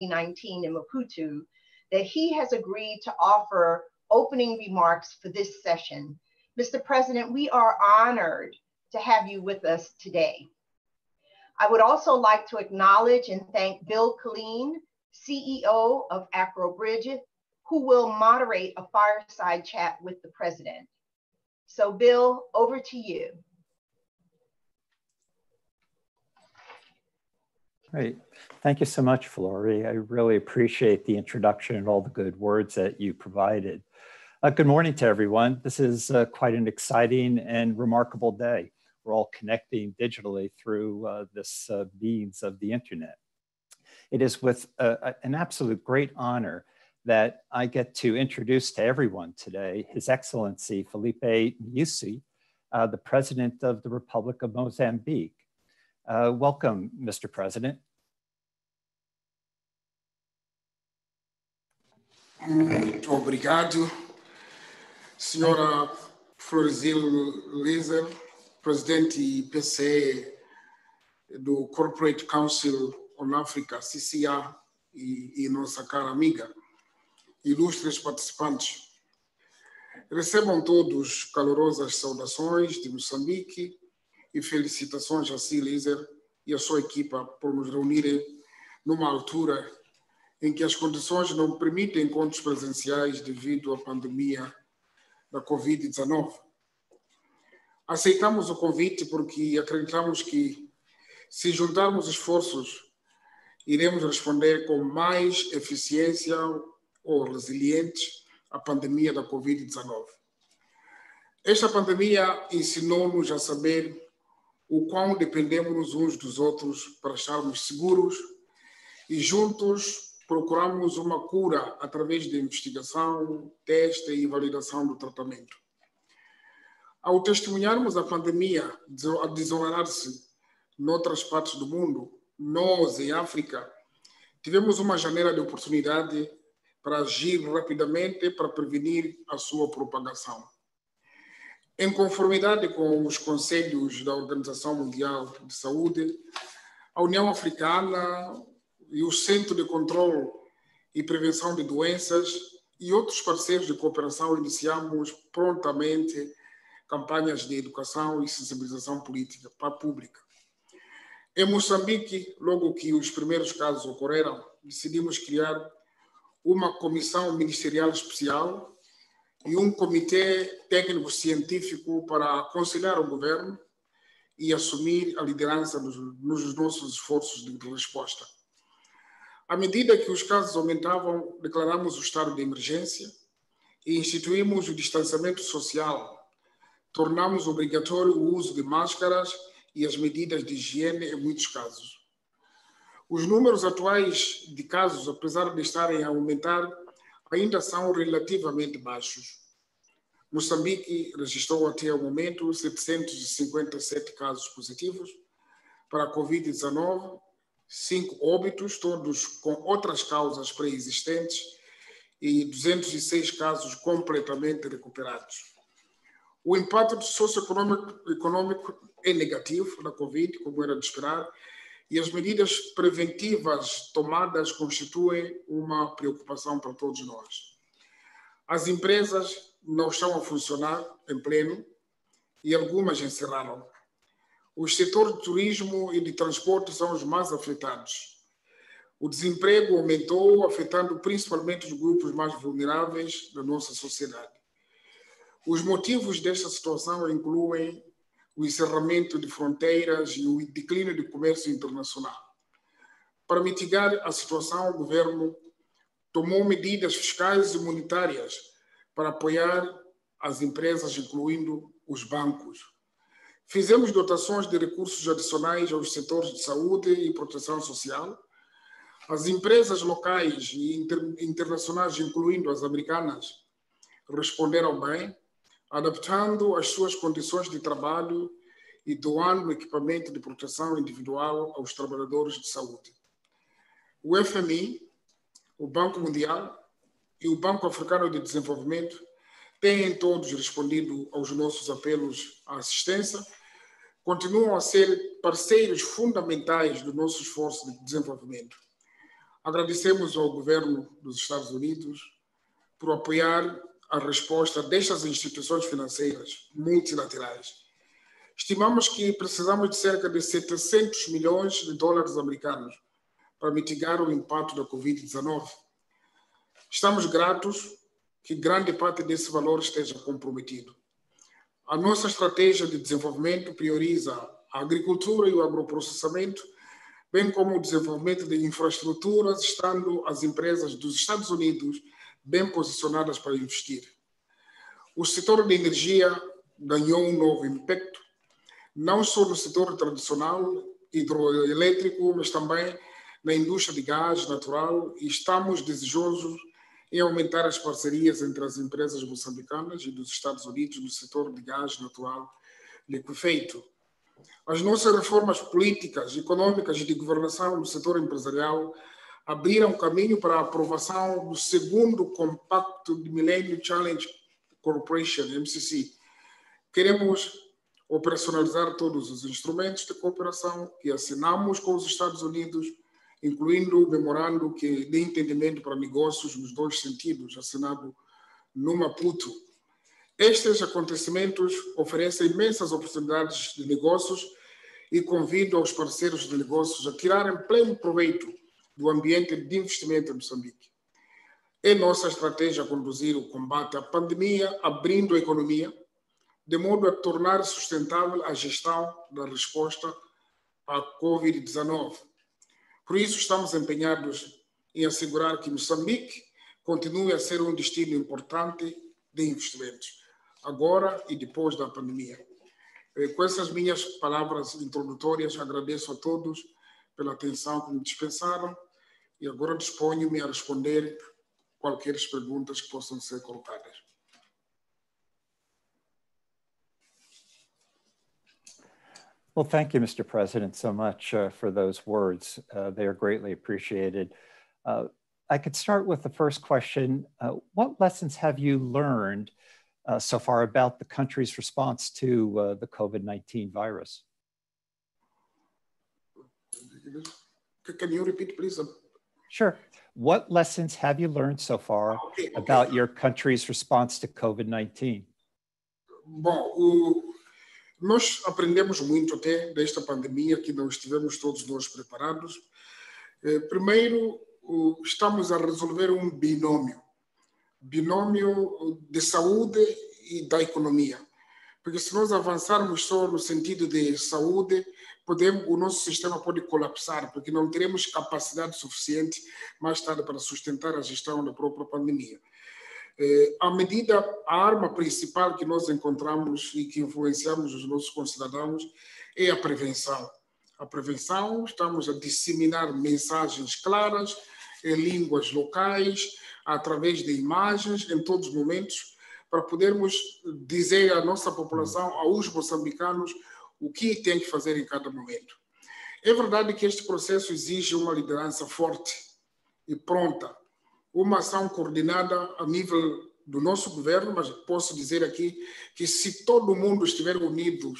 2019 in Maputo, that he has agreed to offer opening remarks for this session. Mr. President, we are honored to have you with us today. I would also like to acknowledge and thank Bill Killeen, CEO of Acrow Bridge, who will moderate a fireside chat with the president. So Bill, over to you. Great. Thank you so much, Flori. I really appreciate the introduction and all the good words that you provided. Uh, good morning to everyone. This is uh, quite an exciting and remarkable day. We're all connecting digitally through uh, this uh, means of the internet. It is with uh, an absolute great honor that I get to introduce to everyone today His Excellency Filipe Nyusi, uh, the President of the Republic of Mozambique. Uh, welcome, Mr. President. Muito obrigado, senhora Florizil Lizer, presidente PCE do Corporate Council on Africa, CCA, e, e nossa cara amiga, ilustres participantes. Recebam todos calorosas saudações de Moçambique e felicitações a Lizer e a sua equipa por nos reunirem numa altura em que as condições não permitem encontros presenciais devido à pandemia da Covid-19. Aceitamos o convite porque acreditamos que, se juntarmos esforços, iremos responder com mais eficiência ou resilientes à pandemia da Covid-19. Esta pandemia ensinou-nos a saber o quão dependemos uns dos outros para estarmos seguros e juntos procuramos uma cura através de investigação, teste e validação do tratamento. Ao testemunharmos a pandemia a desonerar-se noutras partes do mundo, nós, em África, tivemos uma janela de oportunidade para agir rapidamente para prevenir a sua propagação. Em conformidade com os conselhos da Organização Mundial de Saúde, a União Africana e o Centro de Controlo e Prevenção de Doenças e outros parceiros de cooperação iniciamos prontamente campanhas de educação e sensibilização política para pública. Em Moçambique, logo que os primeiros casos ocorreram, decidimos criar uma comissão ministerial especial e um comitê técnico científico para aconselhar o governo e assumir a liderança nos, nos nossos esforços de resposta. À medida que os casos aumentavam, declaramos o estado de emergência e instituímos o distanciamento social. Tornamos obrigatório o uso de máscaras e as medidas de higiene em muitos casos. Os números atuais de casos, apesar de estarem a aumentar, ainda são relativamente baixos. Moçambique registrou até o momento 757 casos positivos para a Covid-19, cinco óbitos, todos com outras causas pré-existentes, e 206 casos completamente recuperados. O impacto socioeconômico econômico é negativo da Covid, como era de esperar, e as medidas preventivas tomadas constituem uma preocupação para todos nós. As empresas não estão a funcionar em pleno e algumas encerraram. Os setores de turismo e de transporte são os mais afetados. O desemprego aumentou, afetando principalmente os grupos mais vulneráveis da nossa sociedade. Os motivos desta situação incluem o encerramento de fronteiras e o declínio do comércio internacional. Para mitigar a situação, o governo tomou medidas fiscais e monetárias para apoiar as empresas, incluindo os bancos. Fizemos dotações de recursos adicionais aos setores de saúde e proteção social. As empresas locais e inter internacionais, incluindo as americanas, responderam bem adaptando as suas condições de trabalho e doando equipamento de proteção individual aos trabalhadores de saúde. O FMI, o Banco Mundial e o Banco Africano de Desenvolvimento têm todos respondido aos nossos apelos à assistência, continuam a ser parceiros fundamentais do nosso esforço de desenvolvimento. Agradecemos ao governo dos Estados Unidos por apoiar a resposta destas instituições financeiras multilaterais. Estimamos que precisamos de cerca de 700 milhões de dólares americanos para mitigar o impacto da Covid-19. Estamos gratos que grande parte desse valor esteja comprometido. A nossa estratégia de desenvolvimento prioriza a agricultura e o agroprocessamento, bem como o desenvolvimento de infraestruturas, estando as empresas dos Estados Unidos bem posicionadas para investir. O setor de energia ganhou um novo impacto, não só no setor tradicional hidroelétrico, mas também na indústria de gás natural e estamos desejosos em aumentar as parcerias entre as empresas moçambicanas e dos Estados Unidos no setor de gás natural liquefeito. As nossas reformas políticas, econômicas e de governação no setor empresarial abriram caminho para a aprovação do segundo Compacto de Millennium Challenge Corporation, MCC. Queremos operacionalizar todos os instrumentos de cooperação que assinamos com os Estados Unidos, incluindo o memorando que, de entendimento para negócios nos dois sentidos, assinado no Maputo. Estes acontecimentos oferecem imensas oportunidades de negócios e convido aos parceiros de negócios a tirarem pleno proveito do ambiente de investimento em Moçambique. É nossa estratégia conduzir o combate à pandemia, abrindo a economia, de modo a tornar sustentável a gestão da resposta à Covid-19. Por isso, estamos empenhados em assegurar que Moçambique continue a ser um destino importante de investimentos, agora e depois da pandemia. Eh, com essas minhas palavras introdutórias, agradeço a todos pela atenção que me dispensaram e agora disponho-me a responder qualquer perguntas que possam ser colocadas. Well, thank you, Mr. President, so much uh, for those words. Uh, they are greatly appreciated. Uh, I could start with the first question. Uh, what lessons have you learned uh, so far about the country's response to uh, the COVID-19 virus? Can you repeat, please? Sure. What lessons have you learned so far okay, okay. about your country's response to COVID-19? Bom, o, nós aprendemos muito até desta pandemia que não estivemos todos nós preparados. Eh, primeiro, estamos a resolver um binômio, binômio de saúde e da economia. Porque se nós avançarmos só no sentido de saúde, podemos, o nosso sistema pode colapsar, porque não teremos capacidade suficiente mais tarde para sustentar a gestão da própria pandemia. Eh, à medida, a arma principal que nós encontramos e que influenciamos os nossos concidadãos é a prevenção. A prevenção, estamos a disseminar mensagens claras em línguas locais, através de imagens, em todos os momentos, para podermos dizer à nossa população, aos moçambicanos, o que tem que fazer em cada momento. É verdade que este processo exige uma liderança forte e pronta, uma ação coordenada a nível do nosso governo, mas posso dizer aqui que se todo mundo estiver unido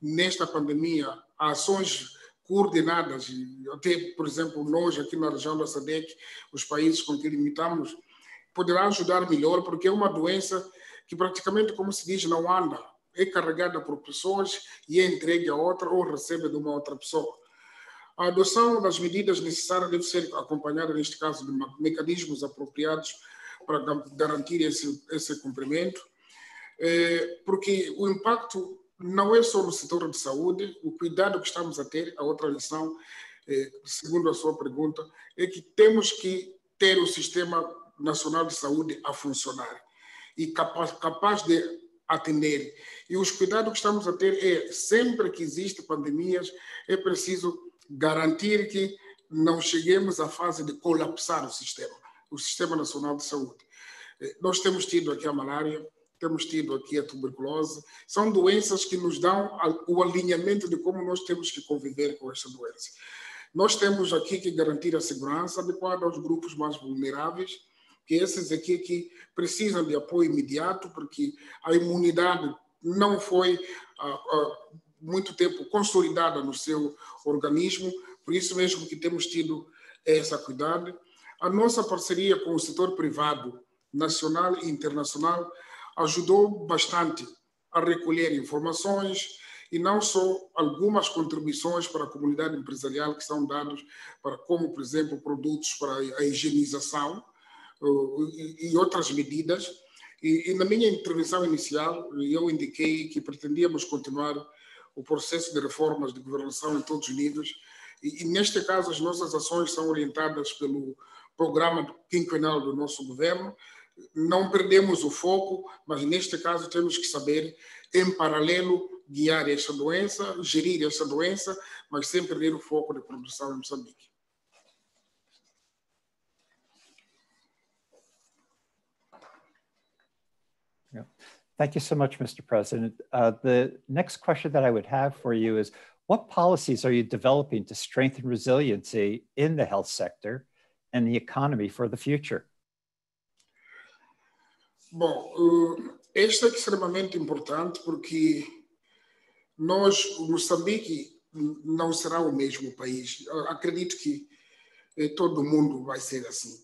nesta pandemia, ações coordenadas, até, por exemplo, nós aqui na região da SADEC, os países com que limitamos, poderá ajudar melhor, porque é uma doença que praticamente, como se diz, não anda é carregada por pessoas e é entregue a outra ou recebe de uma outra pessoa. A adoção das medidas necessárias deve ser acompanhada, neste caso, de mecanismos apropriados para garantir esse, esse cumprimento, é, porque o impacto não é só no setor de saúde, o cuidado que estamos a ter, a outra lição, é, segundo a sua pergunta, é que temos que ter o Sistema Nacional de Saúde a funcionar e capaz, capaz de atender. E os cuidados que estamos a ter é, sempre que existem pandemias, é preciso garantir que não cheguemos à fase de colapsar o sistema, o Sistema Nacional de Saúde. Eh, nós temos tido aqui a malária, temos tido aqui a tuberculose, são doenças que nos dão o alinhamento de como nós temos que conviver com esta doença. Nós temos aqui que garantir a segurança adequada aos grupos mais vulneráveis, que esses aqui que precisam de apoio imediato, porque a imunidade não foi há, há muito tempo consolidada no seu organismo, por isso mesmo que temos tido essa acuidade. A nossa parceria com o setor privado, nacional e internacional, ajudou bastante a recolher informações e não só algumas contribuições para a comunidade empresarial que são dados para, como, por exemplo, produtos para a higienização e outras medidas. E, e na minha intervenção inicial, eu indiquei que pretendíamos continuar o processo de reformas de governação em todos os níveis. E, e, neste caso, as nossas ações são orientadas pelo programa quinquenal do nosso governo. Não perdemos o foco, mas neste caso temos que saber, em paralelo, guiar esta doença, gerir esta doença, mas sem perder o foco de produção em Moçambique. Yeah. Thank you so much, Mr. President. Uh, the next question that I would have for you is, what policies are you developing to strengthen resiliency in the health sector and the economy for the future? Bom, uh, este é extremamente importante porque nós, Moçambique, não será o mesmo país. Eu acredito que eh, todo mundo vai ser assim.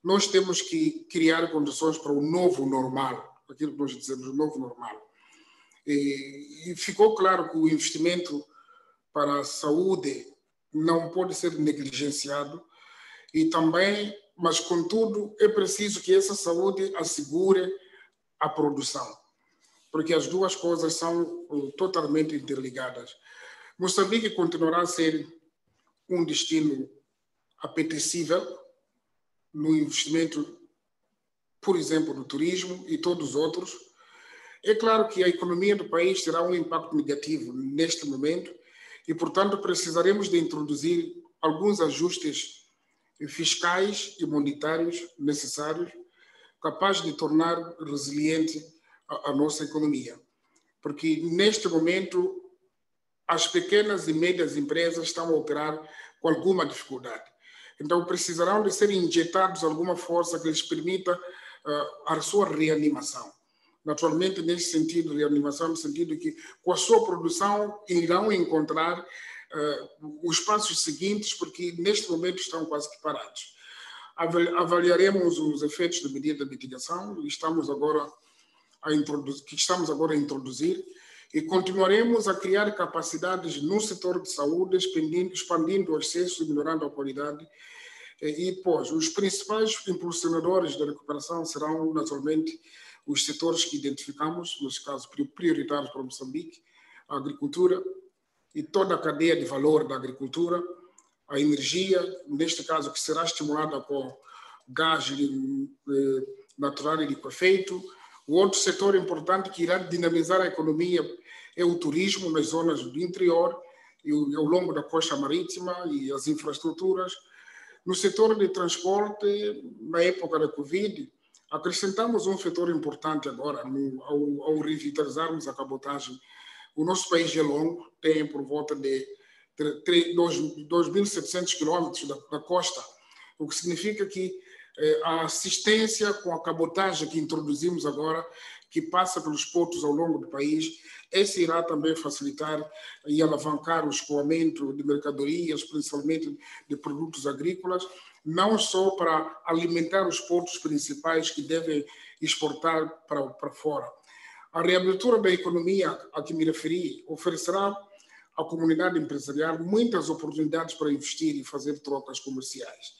Nós temos que criar condições para o novo normal aquilo que nós dizemos, o novo normal. E, e ficou claro que o investimento para a saúde não pode ser negligenciado e também, mas contudo, é preciso que essa saúde assegure a produção, porque as duas coisas são uh, totalmente interligadas. Moçambique continuará a ser um destino apetecível no investimento por exemplo, no turismo e todos os outros. É claro que a economia do país terá um impacto negativo neste momento e, portanto, precisaremos de introduzir alguns ajustes fiscais e monetários necessários, capazes de tornar resiliente a, a nossa economia. Porque, neste momento, as pequenas e médias empresas estão a operar com alguma dificuldade. Então, precisarão de ser injetados alguma força que lhes permita a sua reanimação. Naturalmente, nesse sentido, reanimação no sentido que com a sua produção irão encontrar uh, os passos seguintes, porque neste momento estão quase que parados. Avaliaremos os efeitos da medida de mitigação, estamos agora a que estamos agora a introduzir, e continuaremos a criar capacidades no setor de saúde, expandindo, expandindo o acesso e melhorando a qualidade e, pois, os principais impulsionadores da recuperação serão, naturalmente, os setores que identificamos, nos casos prioritários para Moçambique, a agricultura e toda a cadeia de valor da agricultura, a energia, neste caso, que será estimulada com gás eh, natural e liquefeito. O outro setor importante que irá dinamizar a economia é o turismo nas zonas do interior e ao longo da costa marítima e as infraestruturas no setor de transporte, na época da Covid, acrescentamos um fator importante agora, no, ao, ao, revitalizarmos a cabotagem. O nosso país é longo, tem por volta de 2.700 quilômetros da, da, costa, o que significa que eh, a assistência com a cabotagem que introduzimos agora, que passa pelos portos ao longo do país, esse irá também facilitar e alavancar o escoamento de mercadorias, principalmente de produtos agrícolas, não só para alimentar os portos principais que devem exportar para, para fora. A reabertura da economia a que me referi oferecerá à comunidade empresarial muitas oportunidades para investir e fazer trocas comerciais.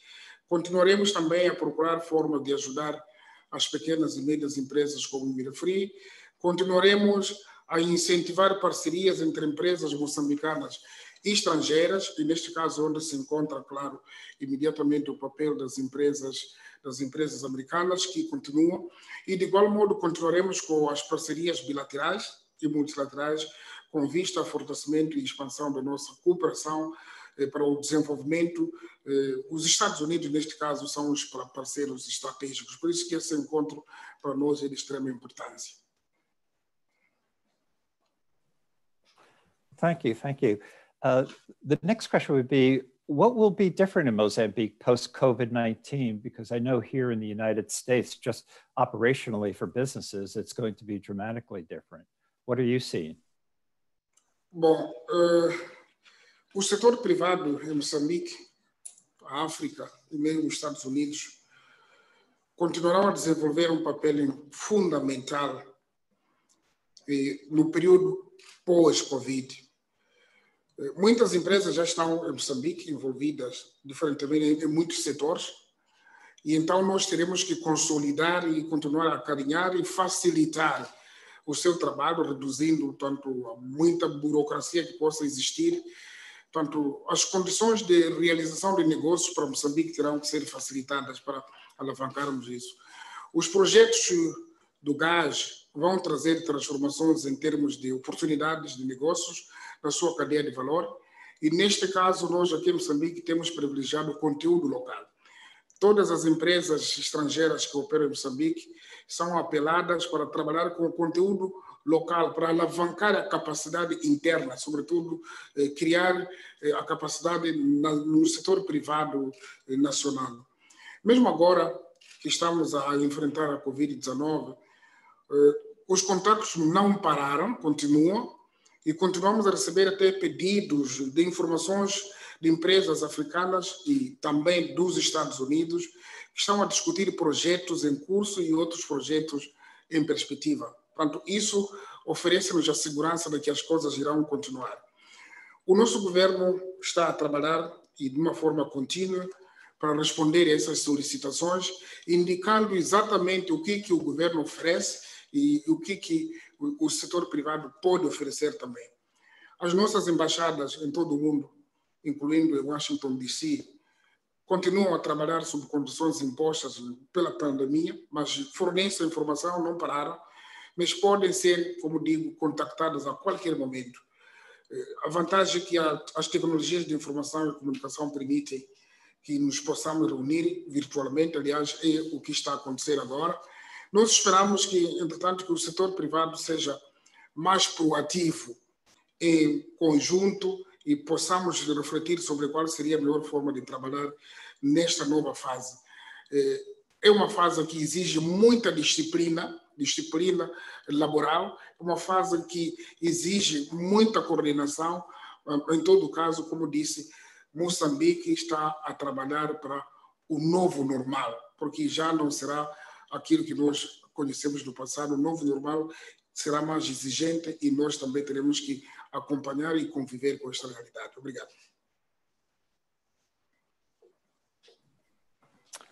Continuaremos também a procurar formas de ajudar as pequenas e médias empresas, como me referi. Continuaremos a incentivar parcerias entre empresas moçambicanas e estrangeiras, e neste caso onde se encontra, claro, imediatamente o papel das empresas das empresas americanas que continuam, e de igual modo continuaremos com as parcerias bilaterais e multilaterais com vista ao fortalecimento e expansão da nossa cooperação para o desenvolvimento. Eh, os Estados Unidos, neste caso, são os parceiros estratégicos, por isso que esse encontro para nós é de extrema importância. Thank you, thank you. Uh, the next question would be, what will be different in Mozambique post-COVID-19? Because I know here in the United States, just operationally for businesses, it's going to be dramatically different. What are you seeing? Bom, uh, o setor privado em Moçambique, a África e mesmo os Estados Unidos continuarão a desenvolver um papel fundamental eh, no período pós-Covid. Eh, muitas empresas já estão em Moçambique envolvidas, diferentemente em muitos setores, e então nós teremos que consolidar e continuar a carinhar e facilitar o seu trabalho, reduzindo tanto muita burocracia que possa existir Portanto, as condições de realização de negócios para Moçambique terão que ser facilitadas para alavancarmos isso. Os projetos do gás vão trazer transformações em termos de oportunidades de negócios na sua cadeia de valor. E neste caso, nós aqui em Moçambique temos privilegiado o conteúdo local. Todas as empresas estrangeiras que operam em Moçambique são apeladas para trabalhar com o conteúdo local para alavancar a capacidade interna, sobretudo eh, criar eh, a capacidade na, no setor privado eh, nacional. Mesmo agora que estamos a enfrentar a Covid-19, eh, os contatos não pararam, continuam, e continuamos a receber até pedidos de informações de empresas africanas e também dos Estados Unidos que estão a discutir projetos em curso e outros projetos em perspectiva. Portanto, isso oferece-nos a segurança de que as coisas irão continuar. O nosso governo está a trabalhar e de uma forma contínua para responder a essas solicitações, indicando exatamente o que, que o governo oferece e o que, que o setor privado pode oferecer também. As nossas embaixadas em todo o mundo, incluindo em Washington, D.C., continuam a trabalhar sob condições impostas pela pandemia, mas fornecem informação, não pararam, mas podem ser, como digo, contactadas a qualquer momento. Eh, a vantagem que as tecnologias de informação e comunicação permitem que nos possamos reunir virtualmente, aliás, é o que está a acontecer agora. Nós esperamos que, entretanto, que o setor privado seja mais proativo em conjunto e possamos refletir sobre qual seria a melhor forma de trabalhar nesta nova fase. Eh, é uma fase que exige muita disciplina, disciplina laboral, uma fase que exige muita coordenação. Em todo caso, como disse, Moçambique está a trabalhar para o novo normal, porque já não será aquilo que nós conhecemos no passado. O novo normal será mais exigente e nós também teremos que acompanhar e conviver com esta realidade. Obrigado.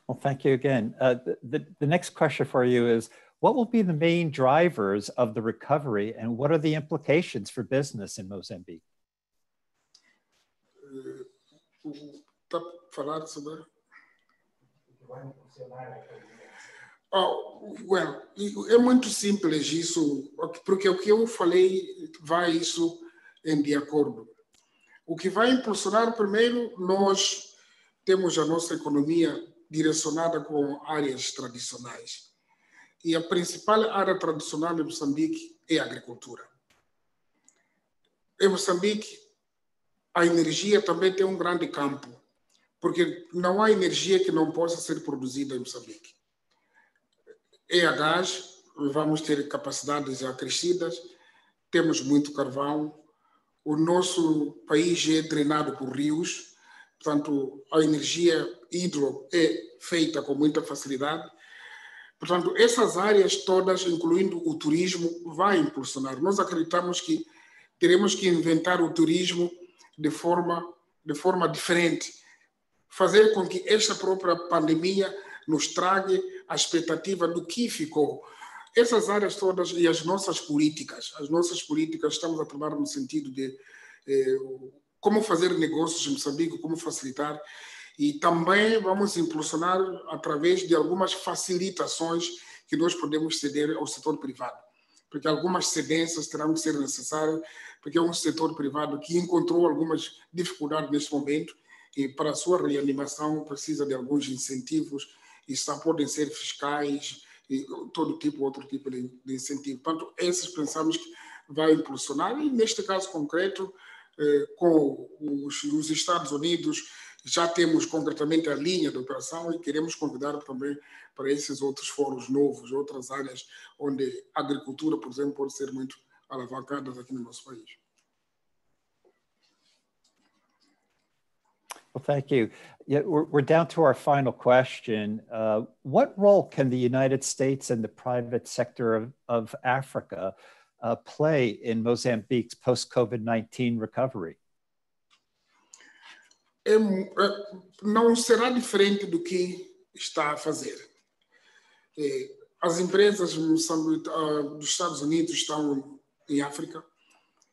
Well, thank you again. Uh, the, the next question for you is, what will be the main drivers of the recovery and what are the implications for business in Mozambique? Oh, well, é muito simples isso, porque o que eu falei vai isso em de acordo. O que vai impulsionar primeiro, nós temos a nossa economia direcionada com áreas tradicionais. E a principal área tradicional em Moçambique é a agricultura. Em Moçambique, a energia também tem um grande campo, porque não há energia que não possa ser produzida em Moçambique. É a gás, vamos ter capacidades acrescidas, temos muito carvão, o nosso país é drenado por rios, portanto, a energia hidro é feita com muita facilidade. Portanto, essas áreas todas, incluindo o turismo, vai impulsionar. Nós acreditamos que teremos que inventar o turismo de forma, de forma diferente, fazer com que esta própria pandemia nos traga a expectativa do que ficou. Essas áreas todas e as nossas políticas, as nossas políticas, estamos a trabalhar no sentido de eh, como fazer negócios em Moçambique, como facilitar e também vamos impulsionar através de algumas facilitações que nós podemos ceder ao setor privado, porque algumas cedências terão que ser necessárias, porque é um setor privado que encontrou algumas dificuldades neste momento e para a sua reanimação precisa de alguns incentivos e só podem ser fiscais e todo tipo outro tipo de, de incentivo. Portanto, esses pensamos que vai impulsionar e neste caso concreto eh, com os, os Estados Unidos já temos concretamente a linha de operação e queremos convidar também para esses outros fóruns novos, outras áreas onde a agricultura, por exemplo, pode ser muito alavancada aqui no nosso país. Well, thank you. Yeah, we're, we're down to our final question. Uh, what role can the United States and the private sector of, of Africa uh, play in Mozambique's post COVID 19 recovery? É, não será diferente do que está a fazer. É, as empresas dos Estados Unidos estão em África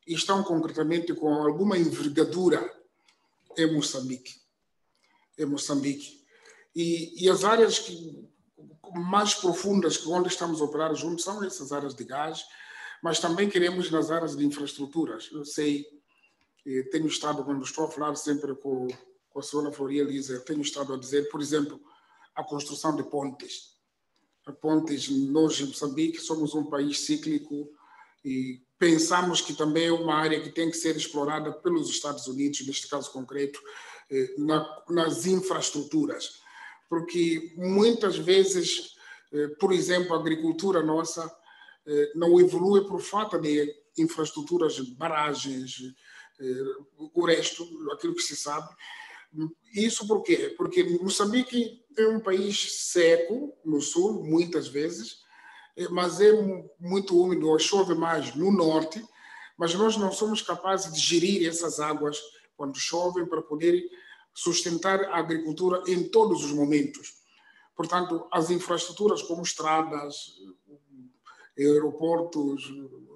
e estão concretamente com alguma envergadura em Moçambique. Em Moçambique. E, e as áreas que, mais profundas que onde estamos a operar juntos são essas áreas de gás, mas também queremos nas áreas de infraestruturas. Eu sei, tenho estado, quando estou a falar sempre com, com a senhora Floria Lisa, tenho estado a dizer, por exemplo, a construção de pontes. Pontes, nós em Moçambique somos um país cíclico e pensamos que também é uma área que tem que ser explorada pelos Estados Unidos, neste caso concreto, eh, na, nas infraestruturas. Porque muitas vezes, eh, por exemplo, a agricultura nossa eh, não evolui por falta de infraestruturas, barragens, o resto, aquilo que se sabe. Isso por quê? Porque Moçambique é um país seco no sul, muitas vezes, é, mas é muito úmido, chove mais no norte, mas nós não somos capazes de gerir essas águas quando chovem para poder sustentar a agricultura em todos os momentos. Portanto, as infraestruturas como estradas, aeroportos,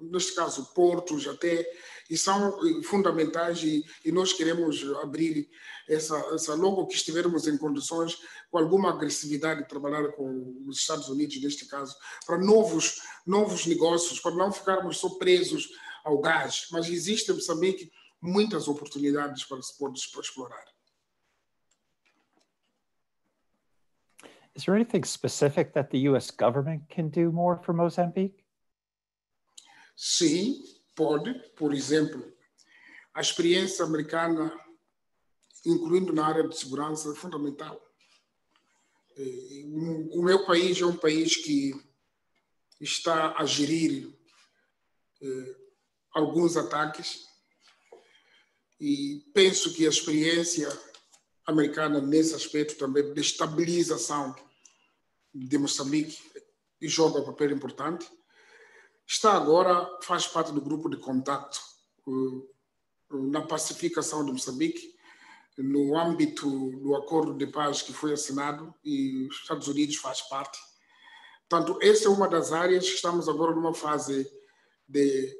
neste caso portos até, e são fundamentais e, e nós queremos abrir essa, essa, logo que estivermos em condições com alguma agressividade de trabalhar com os Estados Unidos neste caso para novos novos negócios para não ficarmos só presos ao gás. Mas existem em Moçambique muitas oportunidades para se poder explorar Is there anything specific that the U.S. government can do more for Mozambique? Sim, pode. Por exemplo, a experiência americana, incluindo na área de segurança, é fundamental. O meu país é um país que está a gerir eh, alguns ataques e penso que a experiência americana nesse aspecto também de estabilização de Moçambique joga um papel importante. Está agora, faz parte do grupo de contato na pacificação de Moçambique, no âmbito do acordo de paz que foi assinado e os Estados Unidos faz parte. Portanto, essa é uma das áreas estamos agora numa fase de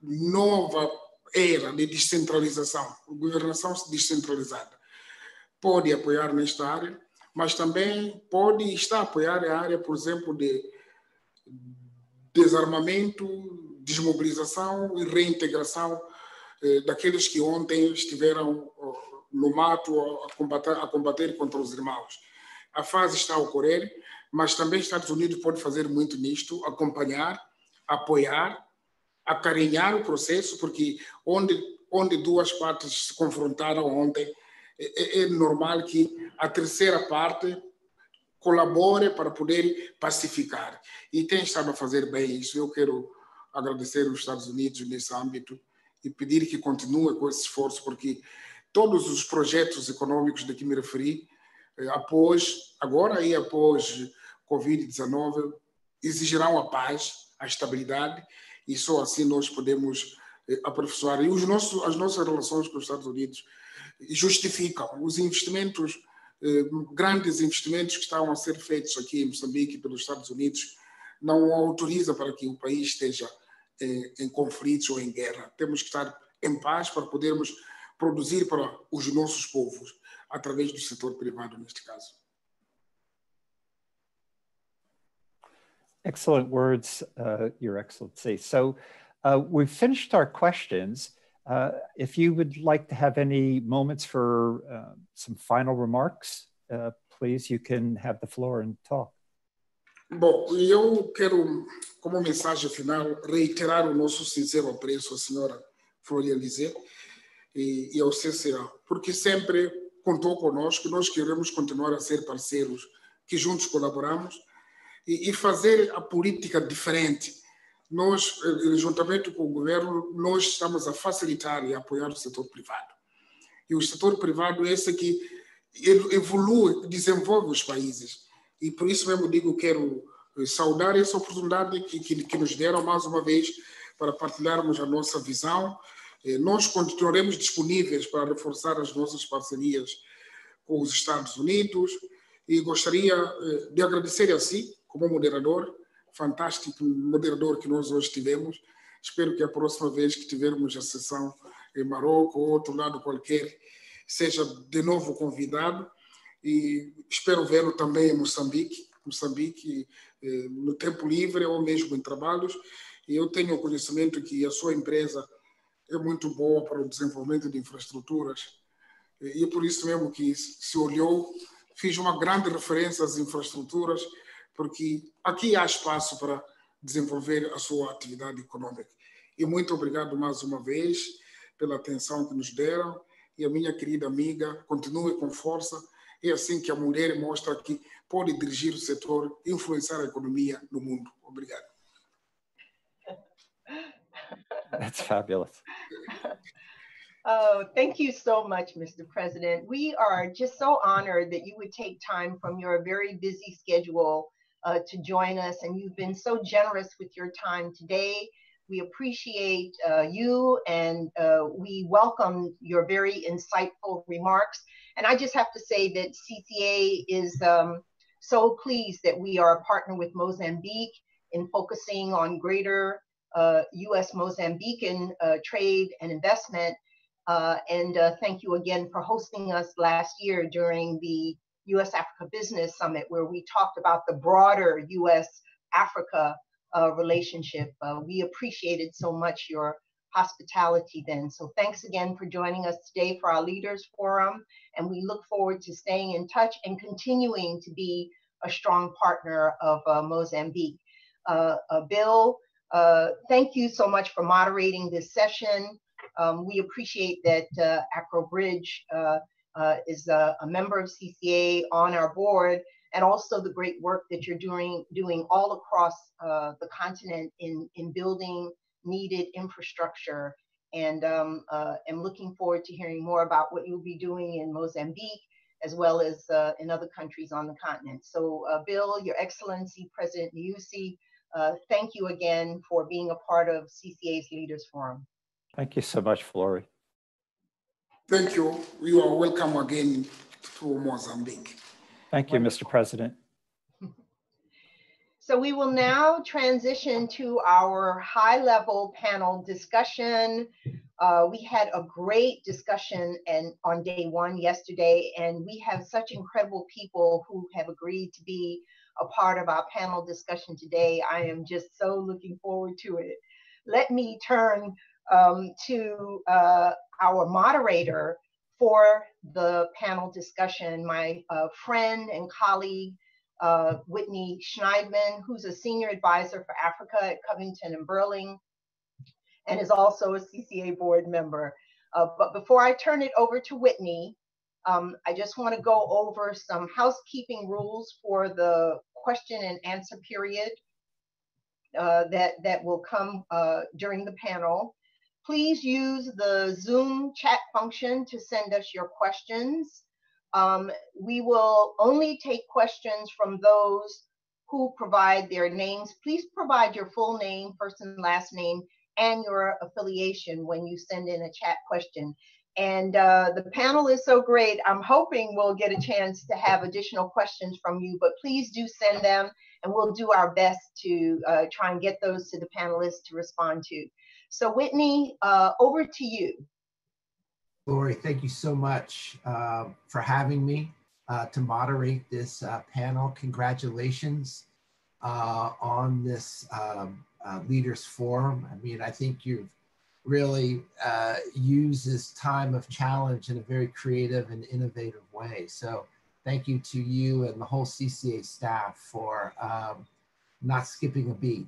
nova era de descentralização, governação descentralizada. Pode apoiar nesta área, mas também pode estar a apoiar a área, por exemplo, de desarmamento, desmobilização e reintegração eh, daqueles que ontem estiveram no mato a combater, a combater contra os irmãos. A fase está a ocorrer, mas também os Estados Unidos pode fazer muito nisto, acompanhar, apoiar, acarinhar o processo, porque onde, onde duas partes se confrontaram ontem, é, é, é normal que a terceira parte colabore para poder pacificar. E tem estado a fazer bem isso. Eu quero agradecer os Estados Unidos nesse âmbito e pedir que continue com esse esforço, porque todos os projetos econômicos de que me referi, eh, após, agora e após Covid-19, exigirão a paz, a estabilidade, e só assim nós podemos eh, aperfeiçoar. E os nossos, as nossas relações com os Estados Unidos justificam os investimentos, eh, grandes investimentos que estão a ser feitos aqui em Moçambique pelos Estados Unidos, não autoriza para que o país esteja em, em conflitos ou em guerra. Temos que estar em paz para podermos produzir para os nossos povos através do setor privado neste caso. Excellent words, uh, Your Excellency. So uh, we've finished our questions. Uh, if you would like to have any moments for uh, some final remarks, uh, please, you can have the floor and talk. Bom, eu quero, como mensagem final, reiterar o nosso sincero apreço à senhora Flória Lisée e, e ao CCA, porque sempre contou conosco, nós queremos continuar a ser parceiros, que juntos colaboramos e, e fazer a política diferente. Nós, eh, juntamente com o governo, nós estamos a facilitar e apoiar o setor privado. E o setor privado é esse que evolui, desenvolve os países. E por isso mesmo digo, quero saudar essa oportunidade que, que, que nos deram mais uma vez para partilharmos a nossa visão. Nós continuaremos disponíveis para reforçar as nossas parcerias com os Estados Unidos e gostaria de agradecer a si, como moderador, fantástico moderador que nós hoje tivemos. Espero que a próxima vez que tivermos a sessão em Marrocos ou outro lado qualquer, seja de novo convidado. E espero vê-lo também em Moçambique, Moçambique eh, no tempo livre ou mesmo em trabalhos. E eu tenho conhecimento que a sua empresa é muito boa para o desenvolvimento de infraestruturas. E é por isso mesmo que se olhou, fiz uma grande referência às infraestruturas, porque aqui há espaço para desenvolver a sua atividade econômica. E muito obrigado mais uma vez pela atenção que nos deram. E a minha querida amiga, continue com força. É assim que a mulher mostra que pode dirigir o setor, influenciar a economia no mundo. Obrigado. That's fabulous. Oh, thank you so much, Mr. President. We are just so honored that you would take time from your very busy schedule uh, to join us, and you've been so generous with your time today. We appreciate uh, you and uh, we welcome your very insightful remarks. And I just have to say that CCA is um, so pleased that we are a partner with Mozambique in focusing on greater US uh, Mozambican uh, trade and investment. Uh, and thank you again for hosting us last year during the US Africa Business Summit, where we talked about the broader US Africa uh, relationship. Uh, we appreciated so much your hospitality then. So thanks again for joining us today for our Leaders Forum. And we look forward to staying in touch and continuing to be a strong partner of uh, Mozambique. Uh, uh, Bill, uh, thank you so much for moderating this session. Um, we appreciate that Acrow Bridge uh, is a, a, member of CCA on our board, and also the great work that you're doing doing all across uh, the continent in in building needed infrastructure. And um, uh, am looking forward to hearing more about what you'll be doing in Mozambique as well as uh, in other countries on the continent. So, uh, Bill, Your Excellency, President Nyusi, uh, thank you again for being a part of CCA's Leaders Forum. Thank you so much, Flory. Thank you. You are welcome again to Mozambique. Thank you, Mr. President. So we will now transition to our high-level panel discussion. Uh, we had a great discussion and on day one yesterday, and we have such incredible people who have agreed to be a part of our panel discussion today. I am just so looking forward to it. Let me turn um, to uh, our moderator for the panel discussion, my uh, friend and colleague, uh, Whitney Schneidman, who's a senior advisor for Africa at Covington and Burling, and is also a CCA board member. Uh, but before I turn it over to Whitney, um, I just want to go over some housekeeping rules for the question and answer period uh, that, that will come uh, during the panel. Please use the Zoom chat function to send us your questions. Um, we will only take questions from those who provide their names. Please provide your full name, first and last name, and your affiliation when you send in a chat question. And uh, the panel is so great. I'm hoping we'll get a chance to have additional questions from you, but please do send them and we'll do our best to uh, try and get those to the panelists to respond to. So Whitney, uh, over to you. Lori, thank you so much uh, for having me uh, to moderate this uh, panel. Congratulations uh, on this um, uh, Leaders Forum. I mean, I think you've really used this time of challenge in a very creative and innovative way. So thank you to you and the whole CCA staff for um, not skipping a beat.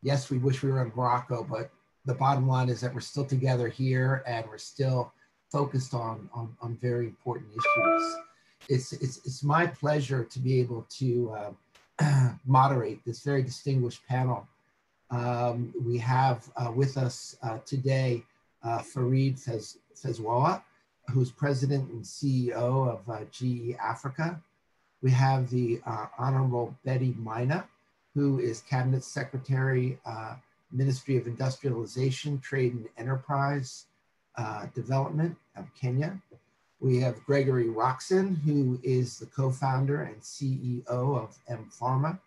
Yes, we wish we were in Morocco, but the bottom line is that we're still together here and we're still focused on, on, on very important issues. It's, it's, it's my pleasure to be able to uh, moderate this very distinguished panel. Um, we have uh, with us uh, today uh, Farid Fez, Fezoua, who's president and CEO of uh, GE Africa. We have the uh, Honorable Betty Maina, who is Cabinet Secretary, Ministry of Industrialization, Trade and Enterprise uh, Development of Kenya. We have Gregory Rockson, who is the co-founder and CEO of mPharma.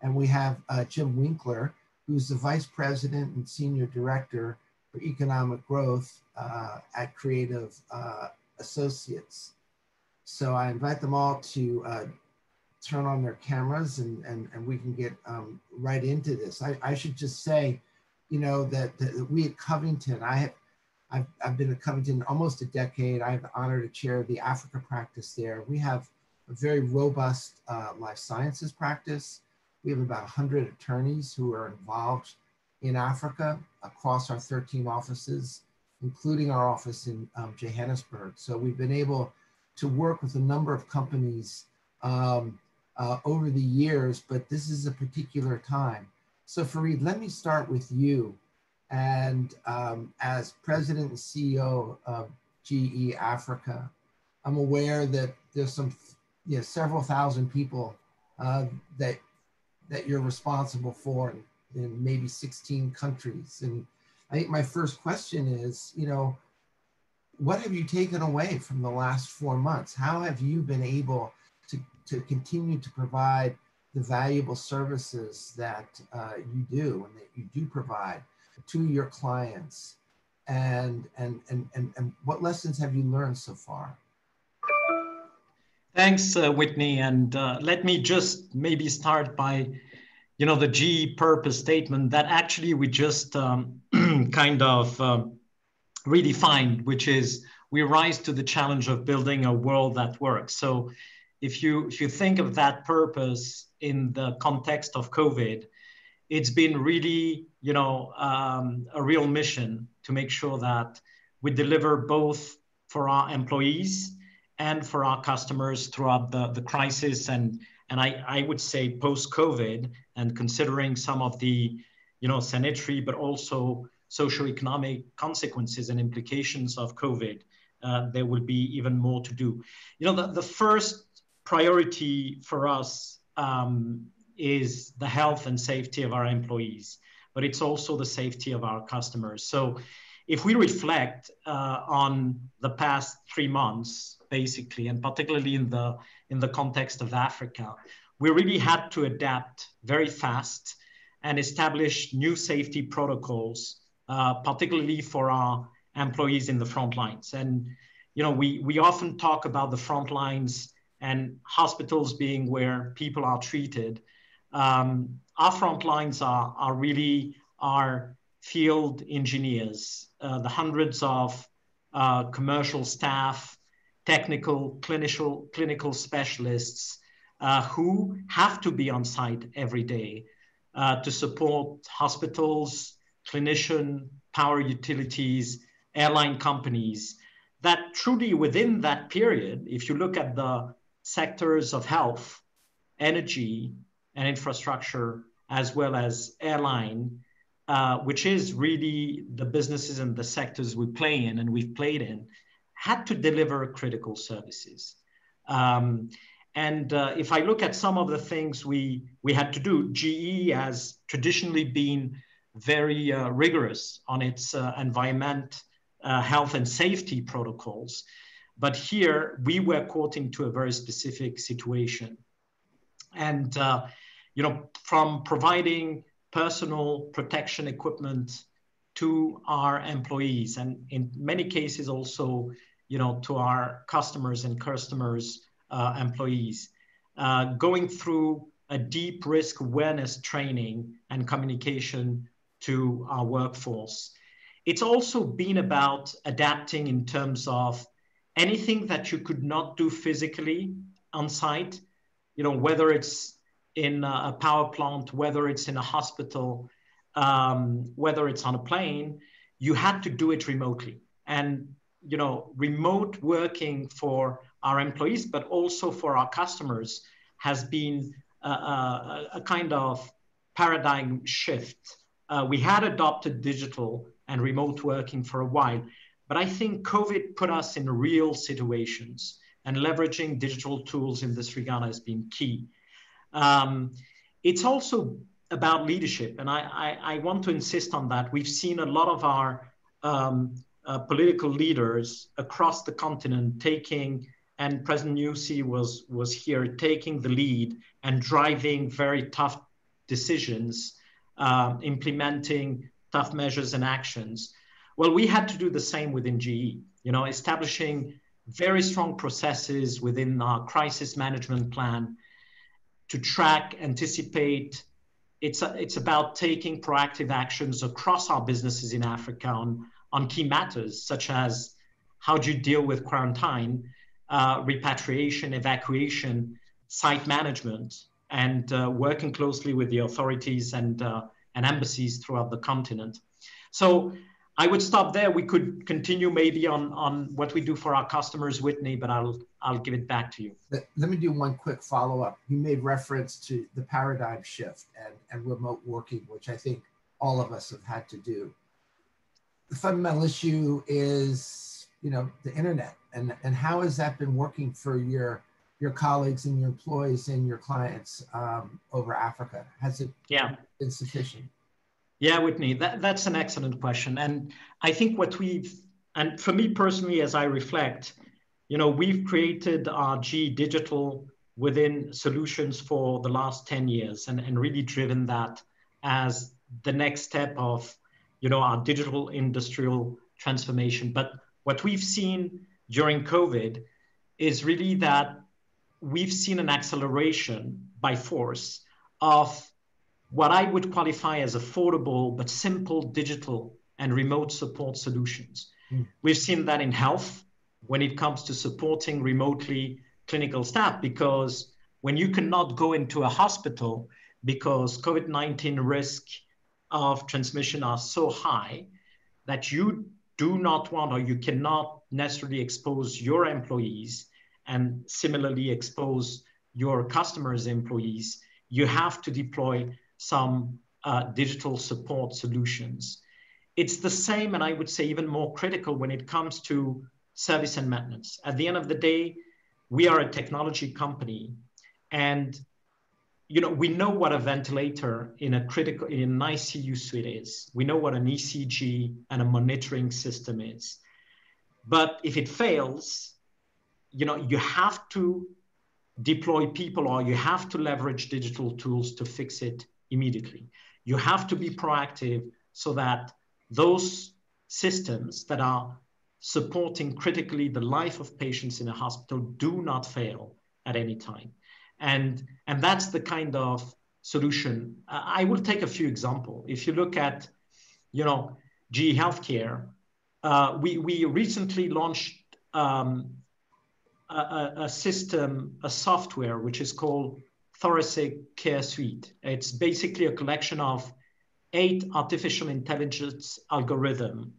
And we have uh, Jim Winkler, who's the Vice President and Senior Director for Economic Growth uh, at Creative uh, Associates. So I invite them all to uh, turn on their cameras and, and, and we can get um, right into this. I, I should just say, you know, that, that we at Covington, I have, I've, I've been at Covington almost a decade. I have the honor to chair the Africa practice there. We have a very robust uh, life sciences practice. We have about 100 attorneys who are involved in Africa across our 13 offices, including our office in um, Johannesburg. So we've been able to work with a number of companies um, uh, over the years, but this is a particular time. So Fareed, let me start with you. And um, as president and CEO of GE Africa, I'm aware that there's some, you know, several thousand people uh, that that you're responsible for in, in maybe 16 countries. And I think my first question is, you know, what have you taken away from the last four months? How have you been able to, continue to provide the valuable services that uh, you do and that you do provide to your clients? And, and, and, and, and what lessons have you learned so far? Thanks, uh, Whitney. And uh, let me just maybe start by, you know, the GE purpose statement that actually we just um, kind of um, redefined, which is we rise to the challenge of building a world that works. So if you if you think of that purpose in the context of COVID, it's been really, you know, um, a real mission to make sure that we deliver both for our employees and for our customers throughout the, the crisis and and I, I would say post-COVID and considering some of the you know sanitary but also socioeconomic consequences and implications of COVID, uh, there will be even more to do. You know, the, the first priority for us um, is the health and safety of our employees, but it's also the safety of our customers. So if we reflect uh, on the past three months, basically, and particularly in the in the context of Africa, we really had to adapt very fast and establish new safety protocols, uh, particularly for our employees in the front lines. And you know, we we often talk about the front lines and hospitals being where people are treated. Um, our front lines are are really our field engineers, uh, the hundreds of uh, commercial staff technical clinical clinical specialists uh, who have to be on site every day uh, to support hospitals, clinician, power utilities, airline companies. That truly within that period, if you look at the sectors of health, energy, and infrastructure, as well as airline, uh, which is really the businesses and the sectors we play in and we've played in, had to deliver critical services. Um, and uh, if I look at some of the things we, we had to do, GE has traditionally been very uh, rigorous on its uh, environment, uh, health and safety protocols. But here we were quoting to a very specific situation. And, uh, you know, from providing personal protection equipment to our employees, and in many cases also you know, to our customers and customers' uh, employees, uh, going through a deep risk awareness training and communication to our workforce. It's also been about adapting in terms of anything that you could not do physically on site, you know, whether it's in a power plant, whether it's in a hospital, um, whether it's on a plane, you had to do it remotely. And you know, remote working for our employees, but also for our customers has been a, a, a kind of paradigm shift. Uh, we had adopted digital and remote working for a while, but I think COVID put us in real situations and leveraging digital tools in this regard has been key. Um, it's also about leadership, and I, I, I, want to insist on that. We've seen a lot of our um, uh, political leaders across the continent taking, and President Nyusi was, was here, taking the lead and driving very tough decisions, uh, implementing tough measures and actions. Well, we had to do the same within GE, you know, establishing very strong processes within our crisis management plan to track, anticipate. It's, a, it's about taking proactive actions across our businesses in Africa on, on key matters, such as how do you deal with quarantine, uh, repatriation, evacuation, site management, and uh, working closely with the authorities and, uh, and embassies throughout the continent. So I would stop there. We could continue maybe on, on what we do for our customers, Whitney, but I'll, I'll give it back to you. Let me do one quick follow up. You made reference to the paradigm shift and, and remote working, which I think all of us have had to do. The fundamental issue is, you know, the internet and, and how has that been working for your your colleagues and your employees and your clients um, over Africa? Has it yeah. been sufficient? Yeah, Whitney, that, that's an excellent question. And I think what we've, and for me personally, as I reflect, you know, we've created our GE Digital within solutions for the last 10 years and, and really driven that as the next step of, you know, our digital industrial transformation. But what we've seen during COVID is really that we've seen an acceleration by force of what I would qualify as affordable but simple digital and remote support solutions. Mm. We've seen that in health when it comes to supporting remotely clinical staff because when you cannot go into a hospital because COVID 19 risk of transmission are so high that you do not want or you cannot necessarily expose your employees and similarly expose your customers' employees, you have to deploy some uh, digital support solutions. It's the same, and I would say even more critical when it comes to service and maintenance. At the end of the day, we are a technology company, and you know we know what a ventilator in a critical in an ICU suite is. We know what an ECG and a monitoring system is. But if it fails, you know you have to deploy people or you have to leverage digital tools to fix it immediately. You have to be proactive so that those systems that are supporting critically the life of patients in a hospital do not fail at any time. And, and that's the kind of solution. I will take a few examples. If you look at, you know, GE Healthcare, uh, we, we recently launched um, a, a, system, a software, which is called Thoracic Care Suite. It's basically a collection of eight artificial intelligence algorithms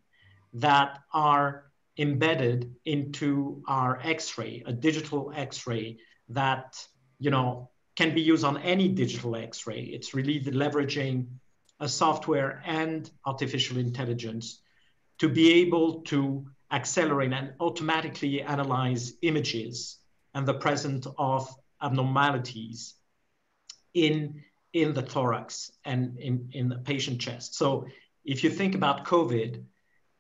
that are embedded into our X-ray, a digital X-ray that you know can be used on any digital X-ray. It's really leveraging a software and artificial intelligence to be able to accelerate and automatically analyze images and the presence of abnormalities in, in the thorax and in, in the patient chest. So if you think about COVID,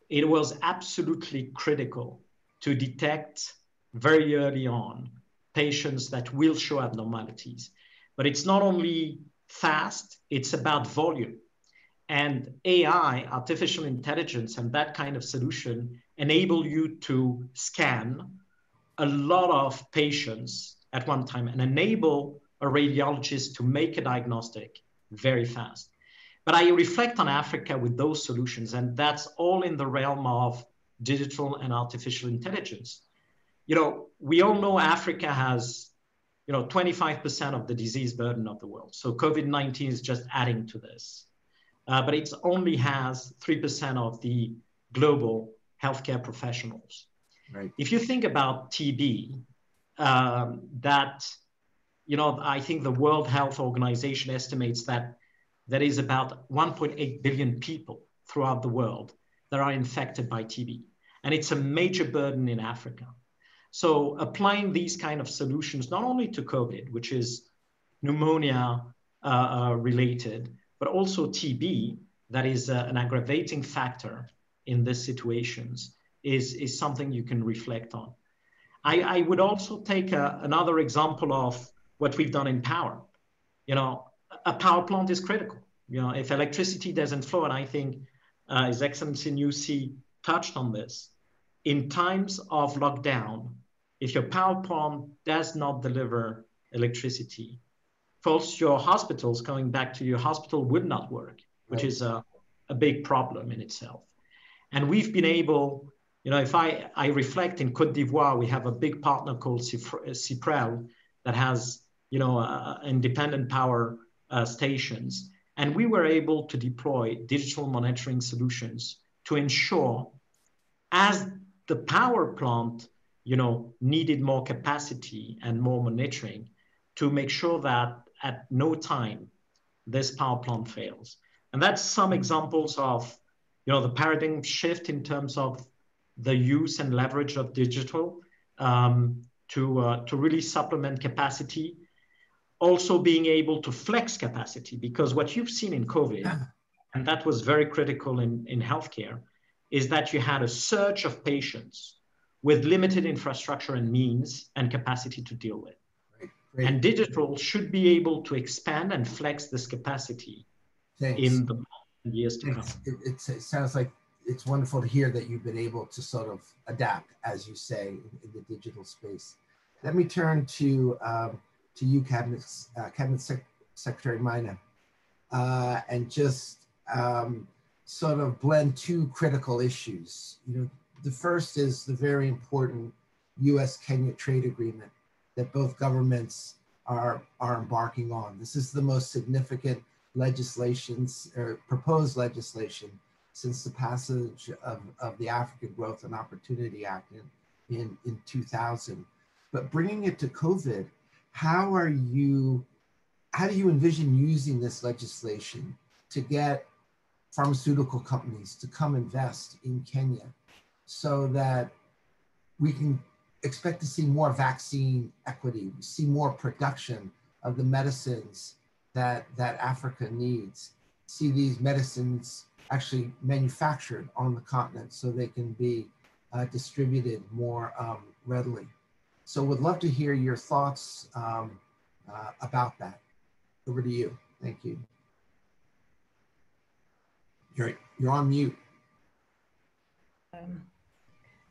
it was absolutely critical to detect very early on patients that will show abnormalities. But it's not only fast, it's about volume. And AI, artificial intelligence, and that kind of solution enable you to scan a lot of patients at one time and enable a radiologist to make a diagnostic very fast. But I reflect on Africa with those solutions, and that's all in the realm of digital and artificial intelligence. You know, we all know Africa has, you know, 25% of the disease burden of the world. So COVID-19 is just adding to this. Uh, but it only has 3% of the global healthcare professionals. Right. If you think about TB, um, that you know, I think the World Health Organization estimates that there is about 1.8 billion people throughout the world that are infected by TB. And it's a major burden in Africa. So applying these kind of solutions, not only to COVID, which is pneumonia uh, uh, related, but also TB, that is uh, an aggravating factor in these situations, is, is something you can reflect on. I, I would also take a, another example of what we've done in power. You know, a power plant is critical. You know, if electricity doesn't flow, and I think uh, His Excellency Nyusi touched on this, in times of lockdown, if your power plant does not deliver electricity, first your hospitals coming back to your hospital would not work, which right. is a, a big problem in itself. And we've been able, you know, if I, I reflect in Cote d'Ivoire, we have a big partner called CIPREL that has, you know, uh, independent power uh, stations. And we were able to deploy digital monitoring solutions to ensure as the power plant you know, needed more capacity and more monitoring to make sure that at no time this power plant fails. And that's some examples of, you know, the paradigm shift in terms of the use and leverage of digital um, to, uh, to really supplement capacity. Also being able to flex capacity, because what you've seen in COVID, and that was very critical in, in healthcare, is that you had a surge of patients with limited infrastructure and means and capacity to deal with. And digital should be able to expand and flex this capacity Thanks. in the years to Thanks. come. It, it, it, sounds like it's wonderful to hear that you've been able to sort of adapt, as you say, in, in the digital space. Let me turn to um, to you, Cabinet uh, Cabinet Sec Secretary Maina, uh, and just um, sort of blend two critical issues. You know, the first is the very important US Kenya trade agreement that both governments are, are embarking on. This is the most significant legislations or proposed legislation since the passage of, of the African Growth and Opportunity Act in, in, in 2000. But bringing it to COVID, how are you, how do you envision using this legislation to get pharmaceutical companies to come invest in Kenya so that we can expect to see more vaccine equity, see more production of the medicines that, that Africa needs, see these medicines actually manufactured on the continent so they can be uh, distributed more um, readily. So would love to hear your thoughts um, uh, about that. Over to you. Thank you. You're, you're on mute. Um,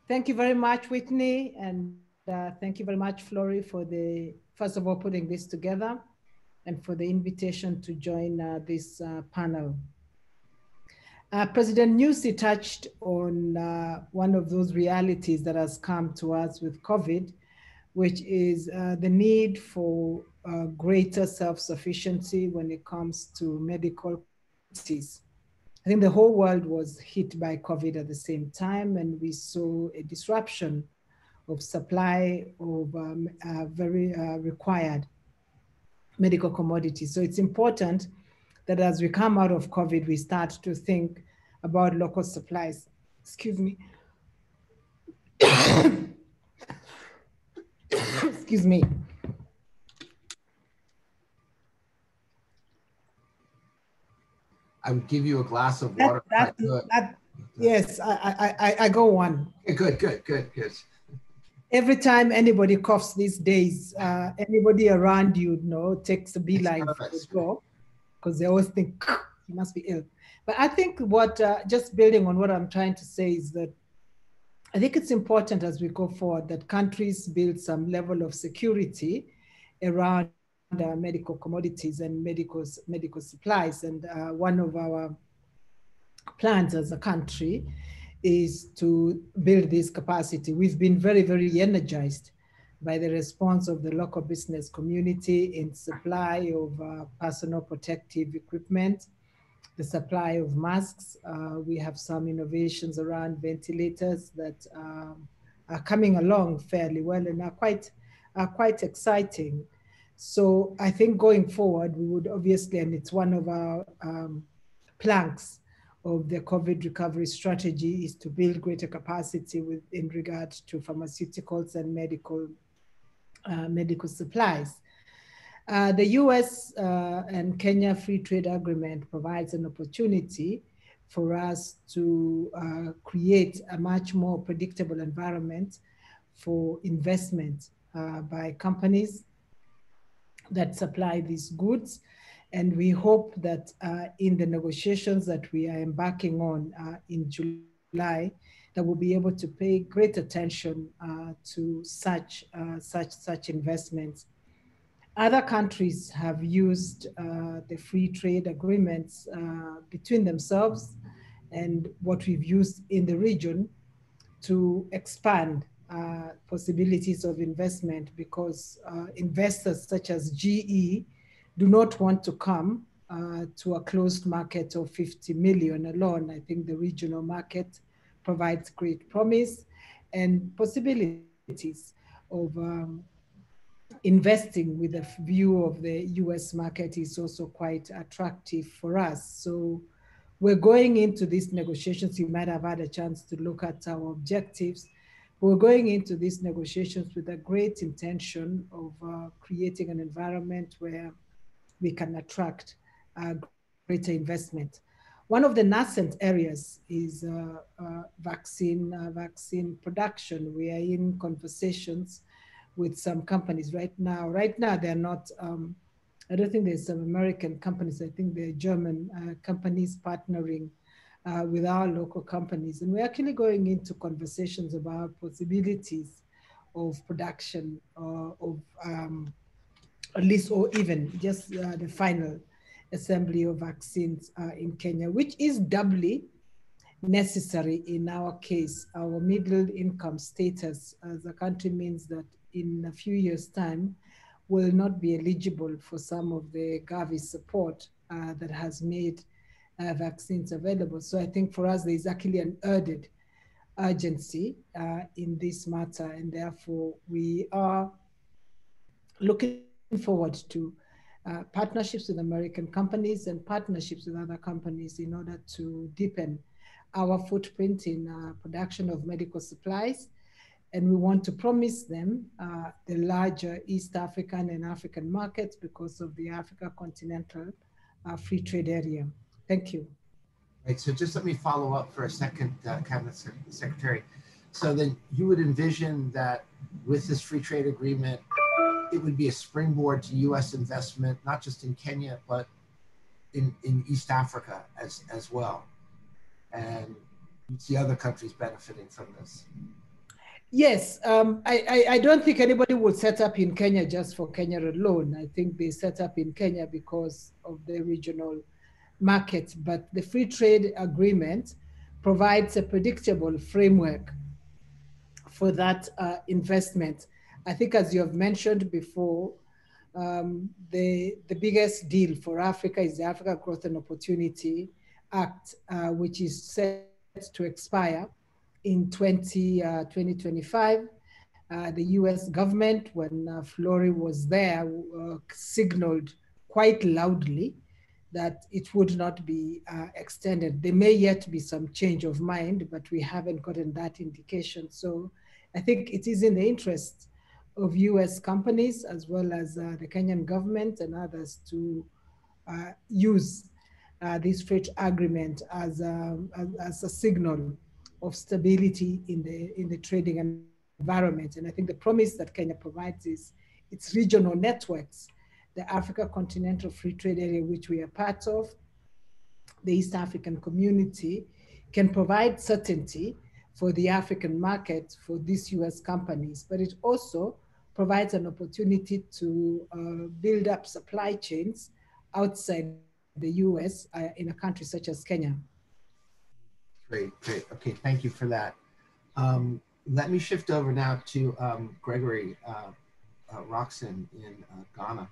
Thank you very much, Whitney, and uh, thank you very much, Flory, for the, first of all, putting this together and for the invitation to join uh, this uh, panel. Uh, President Nyusi touched on uh, one of those realities that has come to us with COVID, which is uh, the need for greater self-sufficiency when it comes to medical disease. I think the whole world was hit by COVID at the same time, and we saw a disruption of supply of um, uh, very uh, required medical commodities. So it's important that as we come out of COVID, we start to think about local supplies. Excuse me. Excuse me. I would give you a glass of water. That, that, that, yes, I, I, I go one. Good, good, good, good. Every time anybody coughs these days, uh, anybody around you, you know takes a beeline for the door because they always think he must be ill. But I think what, uh, just building on what I'm trying to say is that I think it's important as we go forward that countries build some level of security around uh, medical commodities and medical, medical supplies. And uh, one of our plans as a country is to build this capacity. We've been very, very energized by the response of the local business community in supply of uh, personal protective equipment, the supply of masks. Uh, we have some innovations around ventilators that um, are coming along fairly well and are quite, are quite exciting. So I think going forward, we would obviously, and it's one of our um, planks of the COVID recovery strategy is to build greater capacity with, in regard to pharmaceuticals and medical, uh, medical supplies. Uh, the US uh, and Kenya Free Trade Agreement provides an opportunity for us to uh, create a much more predictable environment for investment uh, by companies that supply these goods. And we hope that uh, in the negotiations that we are embarking on in July, that we'll be able to pay great attention to such, such, such investments. Other countries have used uh, the free trade agreements uh, between themselves and what we've used in the region to expand uh, possibilities of investment because uh, investors such as GE do not want to come uh, to a closed market of 50 million alone. I think the regional market provides great promise and possibilities of um, investing with a view of the US market is also quite attractive for us. So we're going into these negotiations. You might have had a chance to look at our objectives. We're going into these negotiations with a great intention of uh, creating an environment where we can attract uh, greater investment. One of the nascent areas is uh, uh vaccine, uh, vaccine production. We are in conversations with some companies right now. Right now, they're not, um, I don't think there's some American companies, I think they're German uh, companies partnering uh, with our local companies. And we're actually going into conversations about possibilities of production uh, of um, at least or even just uh, the final assembly of vaccines uh, in Kenya, which is doubly necessary in our case. Our middle income status as a country means that in a few years' time will not be eligible for some of the Gavi support uh, that has made uh, vaccines available. So I think for us, there is actually an urgent urgency uh, in this matter, and therefore we are looking forward to uh, partnerships with American companies and partnerships with other companies in order to deepen our footprint in uh, production of medical supplies and we want to promise them uh, the larger East African and African markets because of the Africa Continental uh, Free Trade Area. Thank you. Right, so just let me follow up for a second, uh, Cabinet Secretary. So then you would envision that with this free trade agreement, it would be a springboard to U.S. investment, not just in Kenya, but in, in East Africa as, as well. And you see other countries benefiting from this. Yes, um, I, I, I, don't think anybody would set up in Kenya just for Kenya alone. I think they set up in Kenya because of the regional market. But the free trade agreement provides a predictable framework for that uh, investment. I think, as you have mentioned before, um, the, the biggest deal for Africa is the Africa Growth and Opportunity Act, uh, which is set to expire in 20, uh, 2025. Uh, the US government, when uh, Flori was there, uh, signaled quite loudly that it would not be uh, extended. There may yet be some change of mind, but we haven't gotten that indication. So I think it is in the interest of US companies as well as uh, the Kenyan government and others to use this free agreement as a, as, as a signal of stability in the, in the trading environment. And I think the promise that Kenya provides is its regional networks, the Africa Continental Free Trade Area, which we are part of, the East African community, can provide certainty for the African market for these US companies, but it also provides an opportunity to uh, build up supply chains outside the US uh, in a country such as Kenya. Great, great. Okay, thank you for that. Um, let me shift over now to um, Gregory uh, uh, Rockson in uh, Ghana.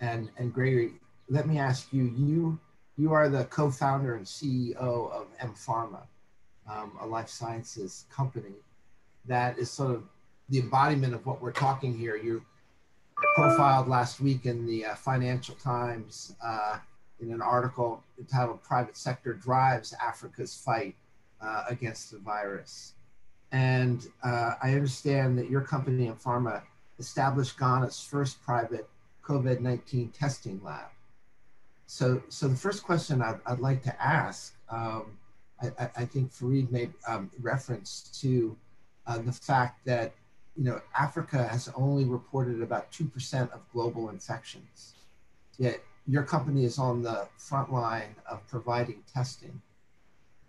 And, and Gregory, let me ask you, you, you are the co-founder and CEO of mPharma, um, a life sciences company that is sort of the embodiment of what we're talking here. You profiled last week in the uh, Financial Times uh, in an article entitled Private Sector Drives Africa's Fight uh, Against the Virus. And uh, I understand that your company mPharma established Ghana's first private COVID 19 testing lab. So, so the first question I'd, I'd like to ask, um, I, I, think Fareed made um, reference to uh, the fact that you know Africa has only reported about two percent of global infections, yet your company is on the front line of providing testing.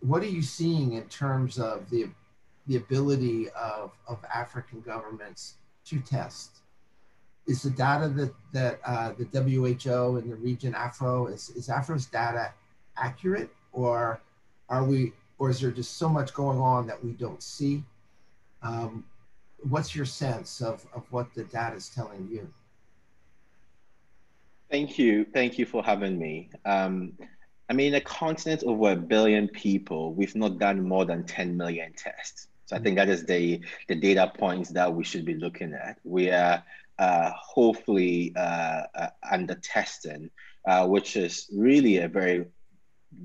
What are you seeing in terms of the, the ability of, of African governments to test? Is the data that, that uh, the WHO and the region Afro, is, is Afro's data accurate or are we, or is there just so much going on that we don't see? Um, what's your sense of, of what the data is telling you? Thank you. Thank you for having me. Um, I mean, a continent over a billion people, we've not done more than 10 million tests. So I think that is the, the data points that we should be looking at. We are uh, hopefully uh, uh, under testing, uh, which is really a very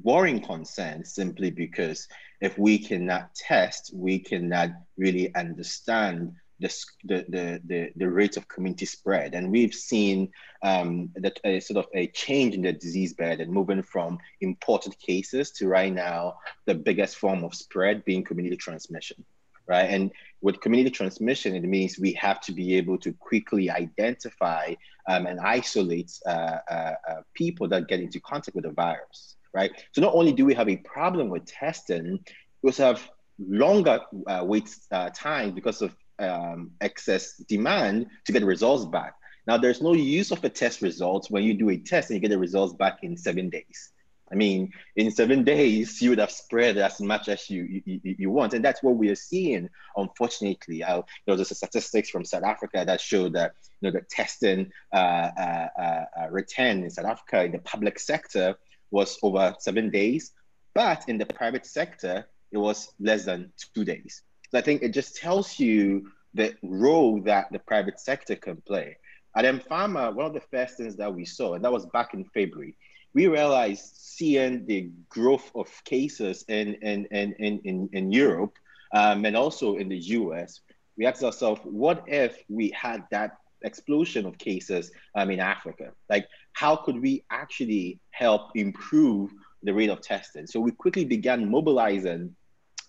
worrying concern simply because if we cannot test, we cannot really understand the, the, the, the, rate of community spread. And we've seen um, that a sort of a change in the disease burden, moving from imported cases to right now, the biggest form of spread being community transmission, right? And with community transmission, it means we have to be able to quickly identify um, and isolate uh, uh, uh, people that get into contact with the virus, right? So not only do we have a problem with testing, we also have longer uh, wait uh, time because of um, excess demand to get the results back. Now, there's no use of a test results when you do a test and you get the results back in seven days. I mean, in seven days, you would have spread as much as you, you, you want. And that's what we are seeing, unfortunately. Uh, there was a statistics from South Africa that showed that you know, the testing uh, uh, uh, uh, return in South Africa in the public sector was over seven days. But in the private sector, it was less than two days. So I think it just tells you the role that the private sector can play. At mPharma, one of the first things that we saw, and that was back in February, we realized seeing the growth of cases in, in, in, in, in Europe um, and also in the US, we asked ourselves, what if we had that explosion of cases um, in Africa? Like, how could we actually help improve the rate of testing? So we quickly began mobilizing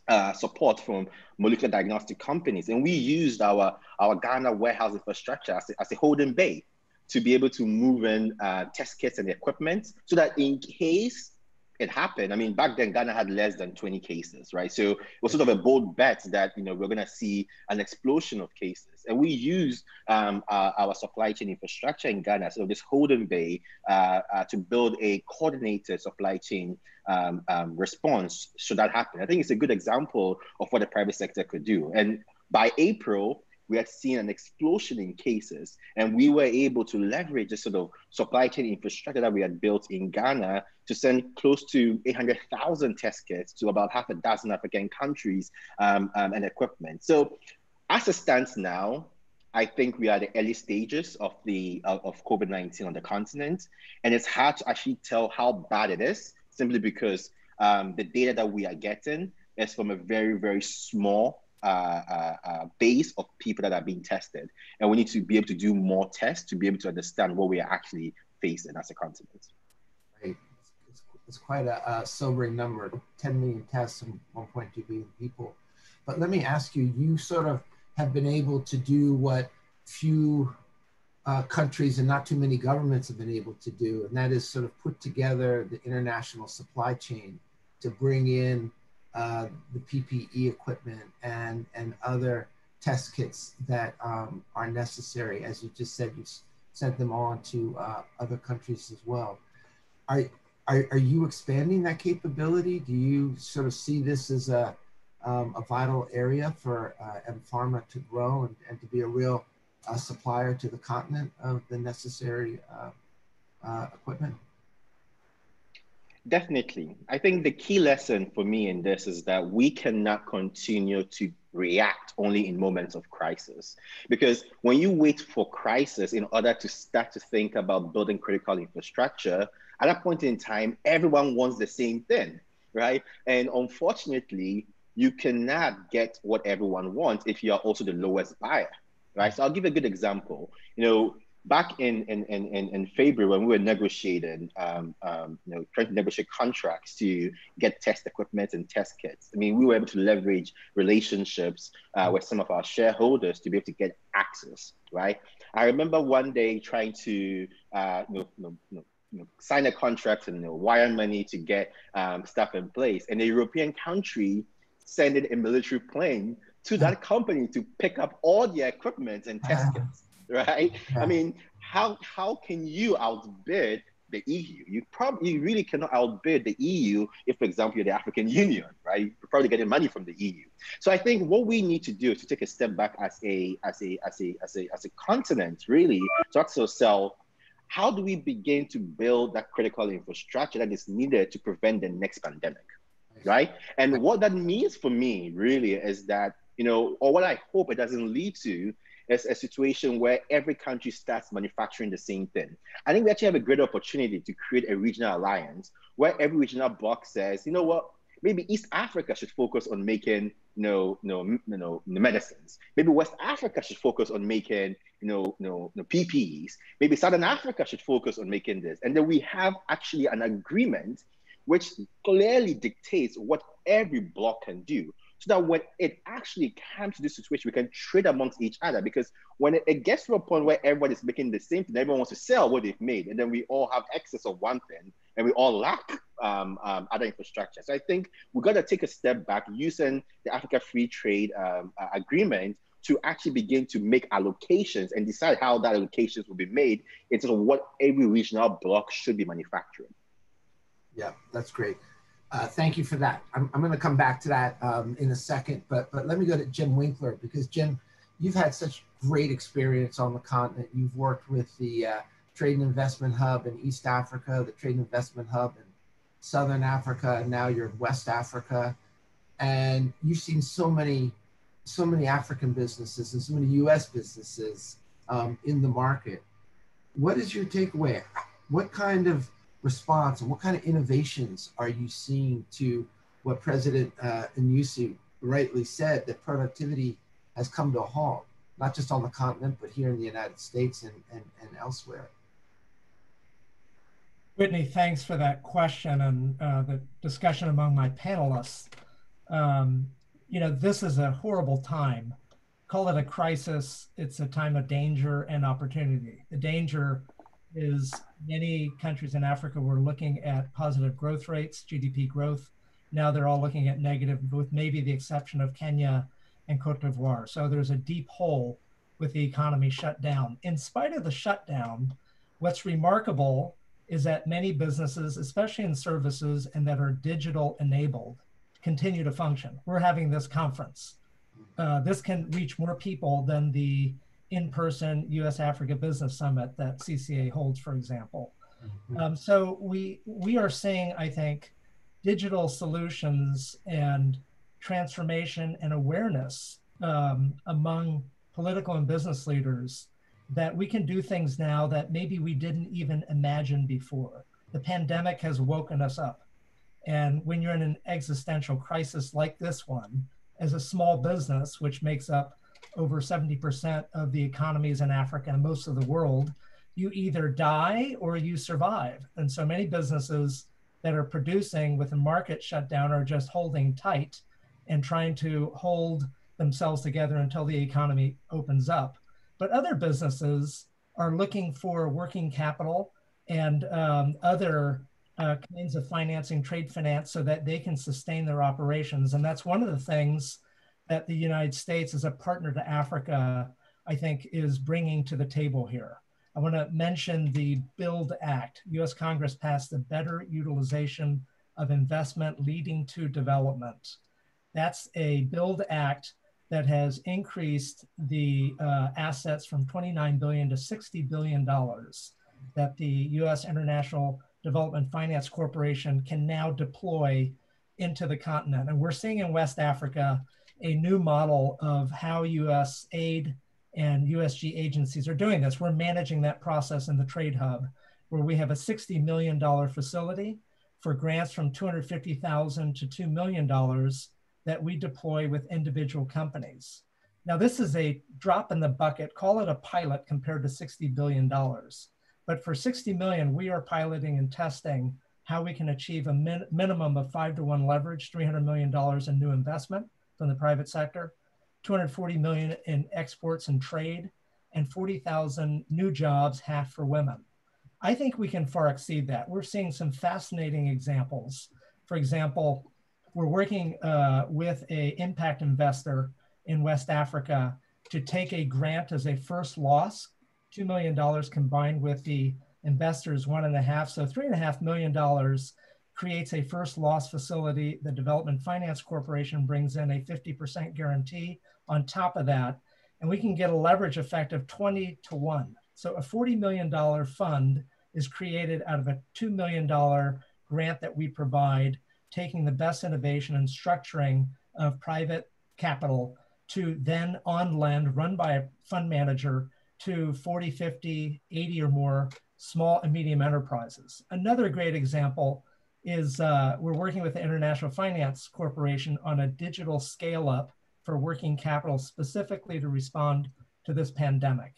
uh, support from molecular diagnostic companies. And we used our, our Ghana warehouse infrastructure as a, as a holding bay to be able to move in uh, test kits and equipment so that in case it happened. I mean, back then Ghana had less than 20 cases, right? So it was sort of a bold bet that you know we're going to see an explosion of cases, and we used um, our, our, supply chain infrastructure in Ghana, so this holding bay, uh, uh, to build a coordinated supply chain um, um, response should that happen. I think it's a good example of what the private sector could do, and by April, we had seen an explosion in cases, and we were able to leverage the sort of supply chain infrastructure that we had built in Ghana to send close to 800,000 test kits to about half a dozen African countries um, um, and equipment. So, as it stands now, I think we are at the early stages of the of COVID-19 on the continent, and it's hard to actually tell how bad it is simply because um, the data that we are getting is from a very very small uh, uh, uh, base of people that are being tested. And we need to be able to do more tests to be able to understand what we are actually facing as a continent. Right. It's, it's quite a, a, sobering number 10 million tests and 1.2 billion people. But let me ask you you sort of have been able to do what few uh, countries and not too many governments have been able to do, and that is sort of put together the international supply chain to bring in uh, the PPE equipment and, and other test kits that um, are necessary. As you just said, you sent them on to uh, other countries as well. Are, are, are you expanding that capability? Do you sort of see this as a, um, a vital area for uh, mPharma to grow and, and to be a real uh, supplier to the continent of the necessary uh, uh, equipment? Definitely. I think the key lesson for me in this is that we cannot continue to react only in moments of crisis. Because when you wait for crisis in order to start to think about building critical infrastructure, At that point in time, everyone wants the same thing, right? And unfortunately, you cannot get what everyone wants if you are also the lowest buyer, right? So I'll give a good example. You know, back in in, in, in February when we were negotiating, um, um, you know, trying to negotiate contracts to get test equipment and test kits. I mean, we were able to leverage relationships uh, with some of our shareholders to be able to get access, right? I remember one day trying to, uh, you know, you know, sign a contract and wire money to get um, stuff in place, and a European country sending a military plane to that company to pick up all the equipment and test kits right? I mean, how how can you outbid the EU? You probably you really cannot outbid the EU if, for example, you're the African Union, right? You're probably getting money from the EU. So I think what we need to do is to take a step back as a as a as a as a as a continent, really, to ask ourselves, how do we begin to build that critical infrastructure that is needed to prevent the next pandemic? Right. And what that means for me really is that, you know, or what I hope it doesn't lead to is a situation where every country starts manufacturing the same thing. I think we actually have a great opportunity to create a regional alliance where every regional bloc says, you know what, maybe East Africa should focus on making you know, you know, you know, medicines. Maybe West Africa should focus on making you know, you know, you know, PPEs. Maybe Southern Africa should focus on making this. And then we have actually an agreement which clearly dictates what every block can do so that when it actually comes to this situation, we can trade amongst each other. Because when it, it gets to a point where everyone is making the same thing, everyone wants to sell what they've made, and then we all have excess of one thing, and we all lack um, um, other infrastructure. So I think we've got to take a step back using the Africa Free Trade um, uh, Agreement to actually begin to make allocations and decide how that allocations will be made instead of what every regional block should be manufacturing. Yeah, that's great. Uh, thank you for that. I'm, I'm going to come back to that um, in a second, but but let me go to Jim Winkler because Jim, you've had such great experience on the continent. You've worked with the uh, Trade and Investment Hub in East Africa, the Trade and Investment Hub in Southern Africa, and now you're in West Africa, and you've seen so many so many African businesses and so many U.S. businesses um, in the market. What is your takeaway? What kind of response and what kind of innovations are you seeing to what President uh, Nyusi rightly said that productivity has come to a halt, not just on the continent, but here in the United States and, and, and elsewhere? Whitney, thanks for that question and uh, the discussion among my panelists. Um, you know, this is a horrible time. Call it a crisis. It's a time of danger and opportunity. The danger is many countries in Africa were looking at positive growth rates, GDP growth. Now they're all looking at negative, with maybe the exception of Kenya and Cote d'Ivoire. So there's a deep hole with the economy shut down. In spite of the shutdown, what's remarkable is that many businesses, especially in services and that are digital enabled, continue to function. We're having this conference. Uh, this can reach more people than the in-person U.S. Africa Business Summit that CCA holds, for example. Mm-hmm. Um, so we we are seeing, I think, digital solutions and transformation and awareness um, among political and business leaders that we can do things now that maybe we didn't even imagine before. The pandemic has woken us up. And when you're in an existential crisis like this one, as a small business, which makes up over 70% of the economies in Africa and most of the world, you either die or you survive. And so many businesses that are producing with the market shut down are just holding tight and trying to hold themselves together until the economy opens up. But other businesses are looking for working capital and um, other uh, kinds of financing, trade finance, so that they can sustain their operations. And that's one of the things that the United States as a partner to Africa, I think, is bringing to the table here. I want to mention the BUILD Act. US Congress passed the Better Utilization of Investment Leading to Development. That's a BUILD Act that has increased the uh, assets from 29 billion to 60 billion dollars that the U.S. International Development Finance Corporation can now deploy into the continent. And we're seeing in West Africa a new model of how USAID and USG agencies are doing this. We're managing that process in the Trade Hub. where we have a $60 million facility for grants from 250,000 to $2 million that we deploy with individual companies. Now, this is a drop in the bucket, call it a pilot compared to $60 billion. But for 60 million, we are piloting and testing how we can achieve a min minimum of five to one leverage, $300 million in new investment from the private sector, 240 million in exports and trade, and 40,000 new jobs, half for women. I think we can far exceed that. We're seeing some fascinating examples. For example, we're working uh, with a impact investor in West Africa to take a grant as a first loss, $2 million combined with the investors one and a half. So three and a half million dollars creates a first loss facility. The Development Finance Corporation brings in a 50% guarantee on top of that. And we can get a leverage effect of 20 to one. So a $40 million fund is created out of a $2 million grant that we provide, taking the best innovation and structuring of private capital to then on lend run by a fund manager to 40, 50, 80 or more small and medium enterprises. Another great example is uh, we're working with the International Finance Corporation on a digital scale up for working capital specifically to respond to this pandemic.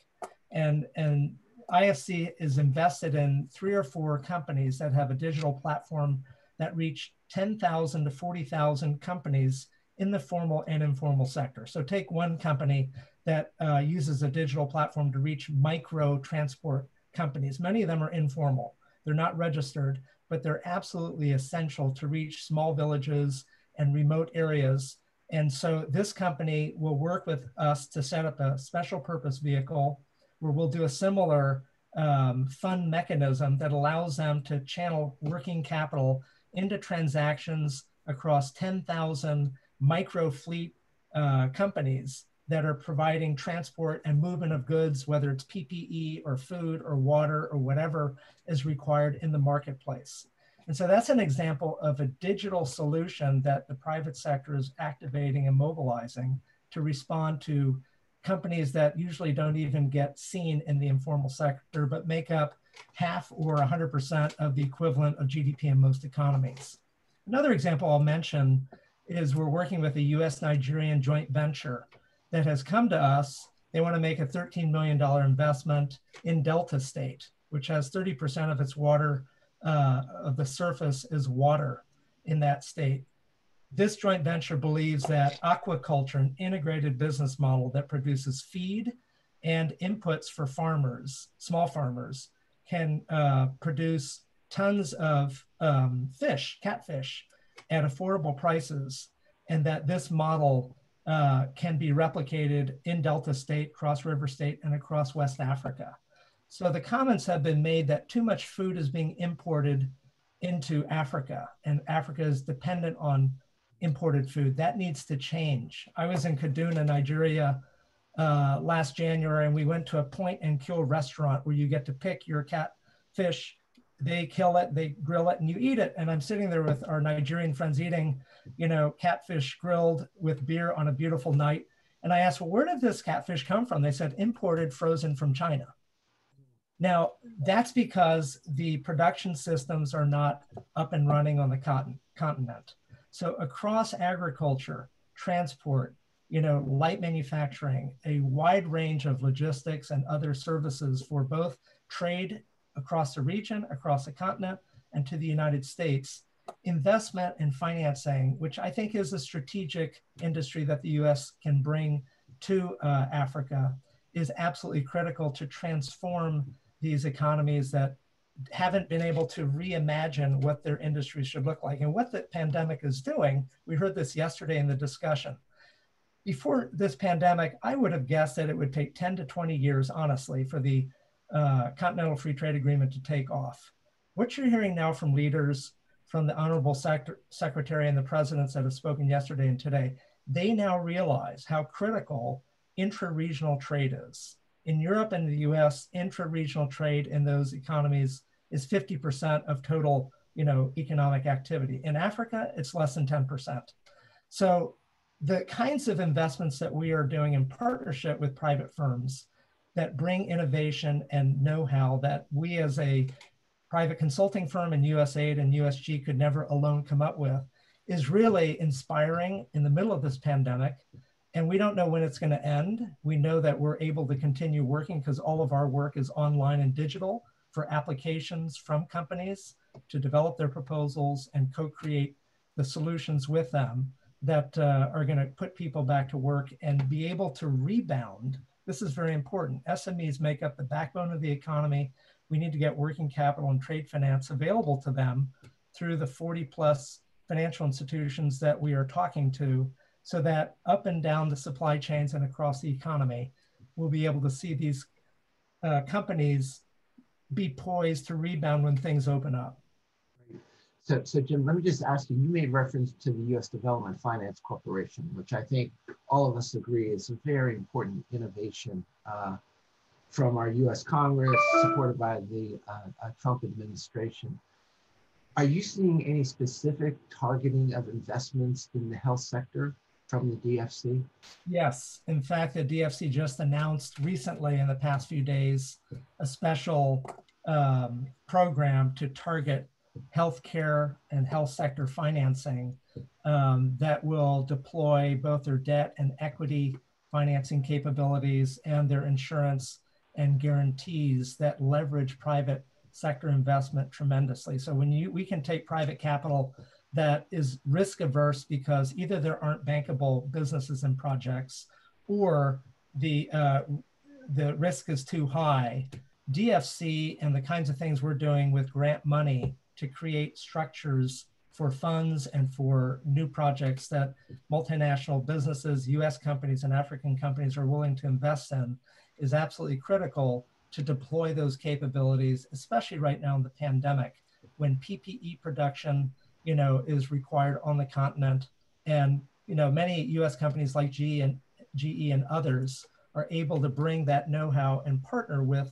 And, and IFC is invested in three or four companies that have a digital platform that reach 10,000 to 40,000 companies in the formal and informal sector. So take one company that uh, uses a digital platform to reach micro transport companies. Many of them are informal. They're not registered, but they're absolutely essential to reach small villages and remote areas. And so this company will work with us to set up a special purpose vehicle where we'll do a similar um, fund mechanism that allows them to channel working capital into transactions across 10,000 micro fleet uh, companies that are providing transport and movement of goods, whether it's PPE or food or water or whatever is required in the marketplace. And so that's an example of a digital solution that the private sector is activating and mobilizing to respond to companies that usually don't even get seen in the informal sector, but make up half or 100% of the equivalent of GDP in most economies. Another example I'll mention is we're working with a US Nigerian joint venture that has come to us. They want to make a $13 million investment in Delta State, which has 30% of its water, uh, of the surface is water in that state. This joint venture believes that aquaculture, an integrated business model that produces feed and inputs for farmers, small farmers, can uh, produce tons of um, fish, catfish, at affordable prices, and that this model uh, can be replicated in Delta State, Cross River State, and across West Africa. So the comments have been made that too much food is being imported into Africa, and Africa is dependent on imported food. That needs to change. I was in Kaduna, Nigeria uh, last January, and we went to a point and kill restaurant where you get to pick your catfish they kill it, they grill it, and you eat it. And I'm sitting there with our Nigerian friends eating, you know, catfish grilled with beer on a beautiful night. And I asked, well, where did this catfish come from? They said imported, frozen from China. Now, that's because the production systems are not up and running on the cotton, continent. So across agriculture, transport, you know, light manufacturing, a wide range of logistics and other services for both trade across the region, across the continent, and to the United States. Investment and financing, which I think is a strategic industry that the US can bring to uh, Africa, is absolutely critical to transform these economies that haven't been able to reimagine what their industry should look like. And what the pandemic is doing, we heard this yesterday in the discussion. Before this pandemic, I would have guessed that it would take 10 to 20 years, honestly, for the uh, Continental Free Trade Agreement to take off. What you're hearing now from leaders, from the Honorable Secretary and the presidents that have spoken yesterday and today, they now realize how critical intra-regional trade is. In Europe and the US, intra-regional trade in those economies is 50% of total you know, economic activity. In Africa, it's less than 10%. So the kinds of investments that we are doing in partnership with private firms that bring innovation and know-how that we as a private consulting firm and USAID and USG could never alone come up with is really inspiring in the middle of this pandemic. And we don't know when it's going to end. We know that we're able to continue working because all of our work is online and digital for applications from companies to develop their proposals and co-create the solutions with them that uh, are going to put people back to work and be able to rebound. This is very important. SMEs make up the backbone of the economy. We need to get working capital and trade finance available to them through the 40 plus financial institutions that we are talking to so that up and down the supply chains and across the economy, we'll be able to see these uh, companies be poised to rebound when things open up. So, so Jim, let me just ask you, you made reference to the U.S. Development Finance Corporation, which I think all of us agree is a very important innovation uh, from our U.S. Congress, supported by the uh, uh, Trump administration. Are you seeing any specific targeting of investments in the health sector from the DFC? Yes. In fact, the DFC just announced recently in the past few days a special um, program to target healthcare and health sector financing um, that will deploy both their debt and equity financing capabilities and their insurance and guarantees that leverage private sector investment tremendously. So when you we can take private capital that is risk averse because either there aren't bankable businesses and projects or the uh, the risk is too high. DFC and the kinds of things we're doing with grant money to create structures for funds and for new projects that multinational businesses, US companies, and African companies are willing to invest in is absolutely critical to deploy those capabilities, especially right now in the pandemic when PPE production, you know, is required on the continent. And, you know, many US companies like GE and GE and others are able to bring that know-how and partner with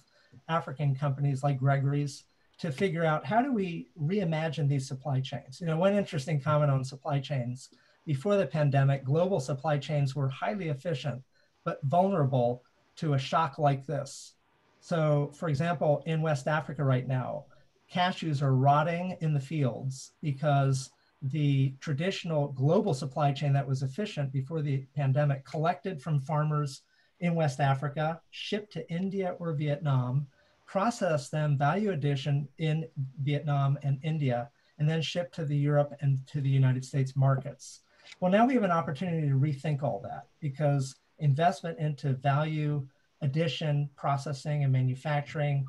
African companies like Gregory's to figure out how do we reimagine these supply chains. You know, one interesting comment on supply chains before the pandemic, global supply chains were highly efficient, but vulnerable to a shock like this. So, for example, in West Africa right now, cashews are rotting in the fields because the traditional global supply chain that was efficient before the pandemic collected from farmers in West Africa, shipped to India or Vietnam, process them value addition in Vietnam and India, and then ship to the Europe and to the United States markets. Well, now we have an opportunity to rethink all that because investment into value addition, processing, and manufacturing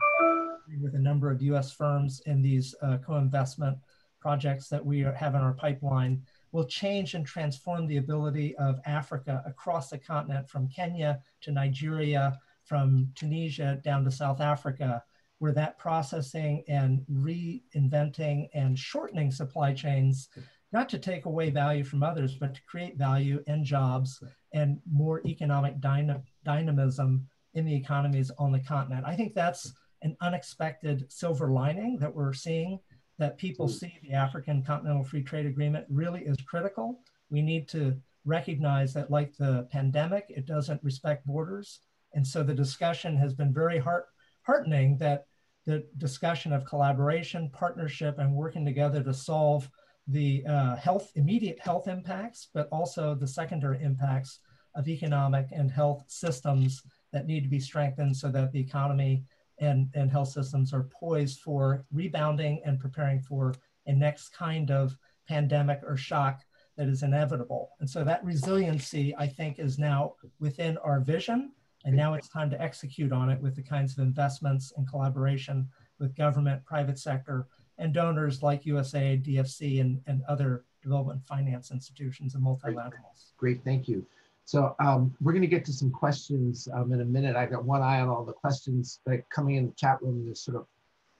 with a number of US firms in these uh, co-investment projects that we have in our pipeline will change and transform the ability of Africa across the continent from Kenya to Nigeria from Tunisia down to South Africa, where that processing and reinventing and shortening supply chains, not to take away value from others, but to create value and jobs and more economic dyna dynamism in the economies on the continent. I think that's an unexpected silver lining that we're seeing that people mm-hmm. see the African Continental Free Trade Agreement really is critical. We need to recognize that like the pandemic, it doesn't respect borders. And so the discussion has been very heart, heartening that the discussion of collaboration, partnership, and working together to solve the uh, health, immediate health impacts, but also the secondary impacts of economic and health systems that need to be strengthened so that the economy and, and health systems are poised for rebounding and preparing for a next kind of pandemic or shock that is inevitable. And so that resiliency, I think, is now within our vision and now it's time to execute on it with the kinds of investments and collaboration with government, private sector, and donors like USAID, DFC, and, and other development finance institutions and multilaterals. Great, thank you. So um, we're going to get to some questions um, in a minute. I've got one eye on all the questions that coming in the chat room. There's sort of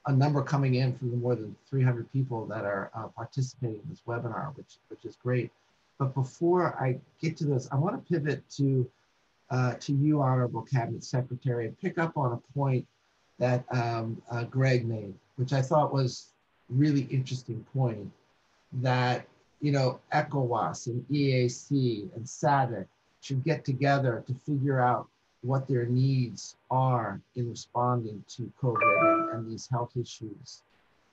a number coming in from the more than 300 people that are uh, participating in this webinar, which which is great. But before I get to this, I want to pivot to uh, to you, Honorable Cabinet Secretary, and pick up on a point that um, uh, Greg made, which I thought was really interesting point that, you know, ECOWAS and EAC and SADC should get together to figure out what their needs are in responding to COVID and, and these health issues.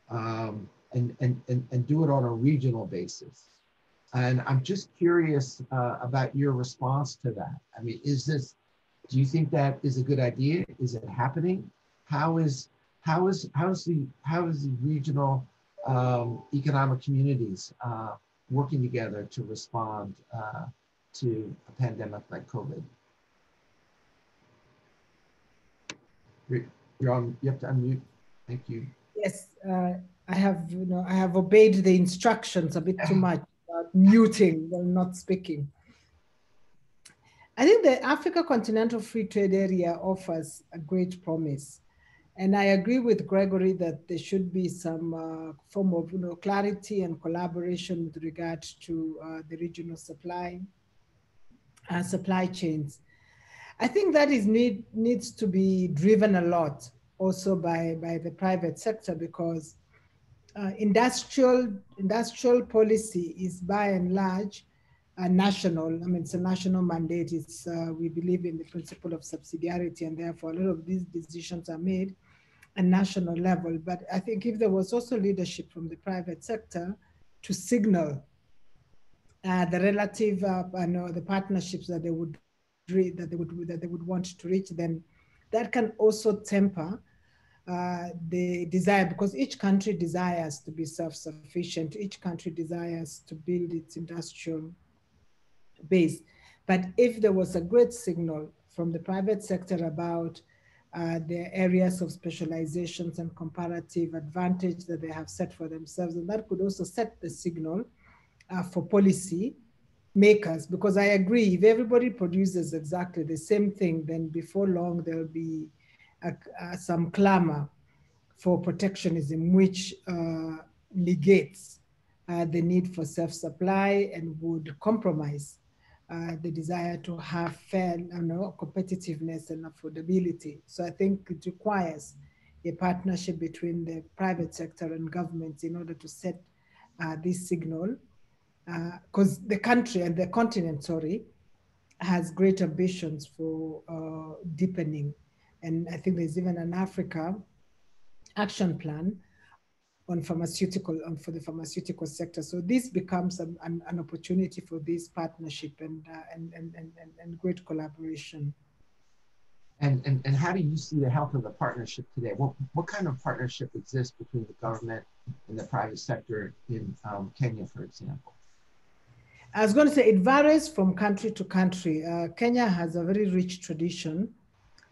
um, and, and, and, and do it on a regional basis. And I'm just curious uh, about your response to that. I mean, is this, do you think that is a good idea? Is it happening? How is, how is, how is the, how is the regional um, economic communities uh, working together to respond uh, to a pandemic like COVID? You're on, you have to unmute. Thank you. Yes, uh, I have, you know, I have obeyed the instructions a bit too much about muting while not speaking. I think the Africa Continental Free Trade Area offers a great promise. And I agree with Gregory that there should be some uh, form of you know, clarity and collaboration with regard to uh, the regional supply uh, supply chains. I think that is need, needs to be driven a lot also by, by the private sector because uh, industrial, industrial policy is by and large uh, national. I mean, it's a national mandate. It's, uh, we believe in the principle of subsidiarity and therefore a lot of these decisions are made at national level. But I think if there was also leadership from the private sector to signal uh, the relative, uh, know, the partnerships that they would that they would that they would want to reach, then that can also temper uh, the desire because each country desires to be self-sufficient. Each country desires to build its industrial base. But if there was a great signal from the private sector about uh, the areas of specializations and comparative advantage that they have set for themselves, and that could also set the signal uh, for policy makers because I agree if everybody produces exactly the same thing then before long there'll be a, a, some clamor for protectionism which uh, negates uh, the need for self-supply and would compromise uh, the desire to have fair you know, competitiveness and affordability. So I think it requires a partnership between the private sector and governments in order to set uh, this signal because uh, the country and the continent, sorry, has great ambitions for uh, deepening. And I think there's even an Africa action plan on pharmaceutical on for the pharmaceutical sector. So this becomes an, an, an opportunity for this partnership and, uh, and, and, and, and great collaboration. And, and, and how do you see the health of the partnership today? What, what kind of partnership exists between the government and the private sector in um, Kenya, for example? I was going to say it varies from country to country. Uh, Kenya has a very rich tradition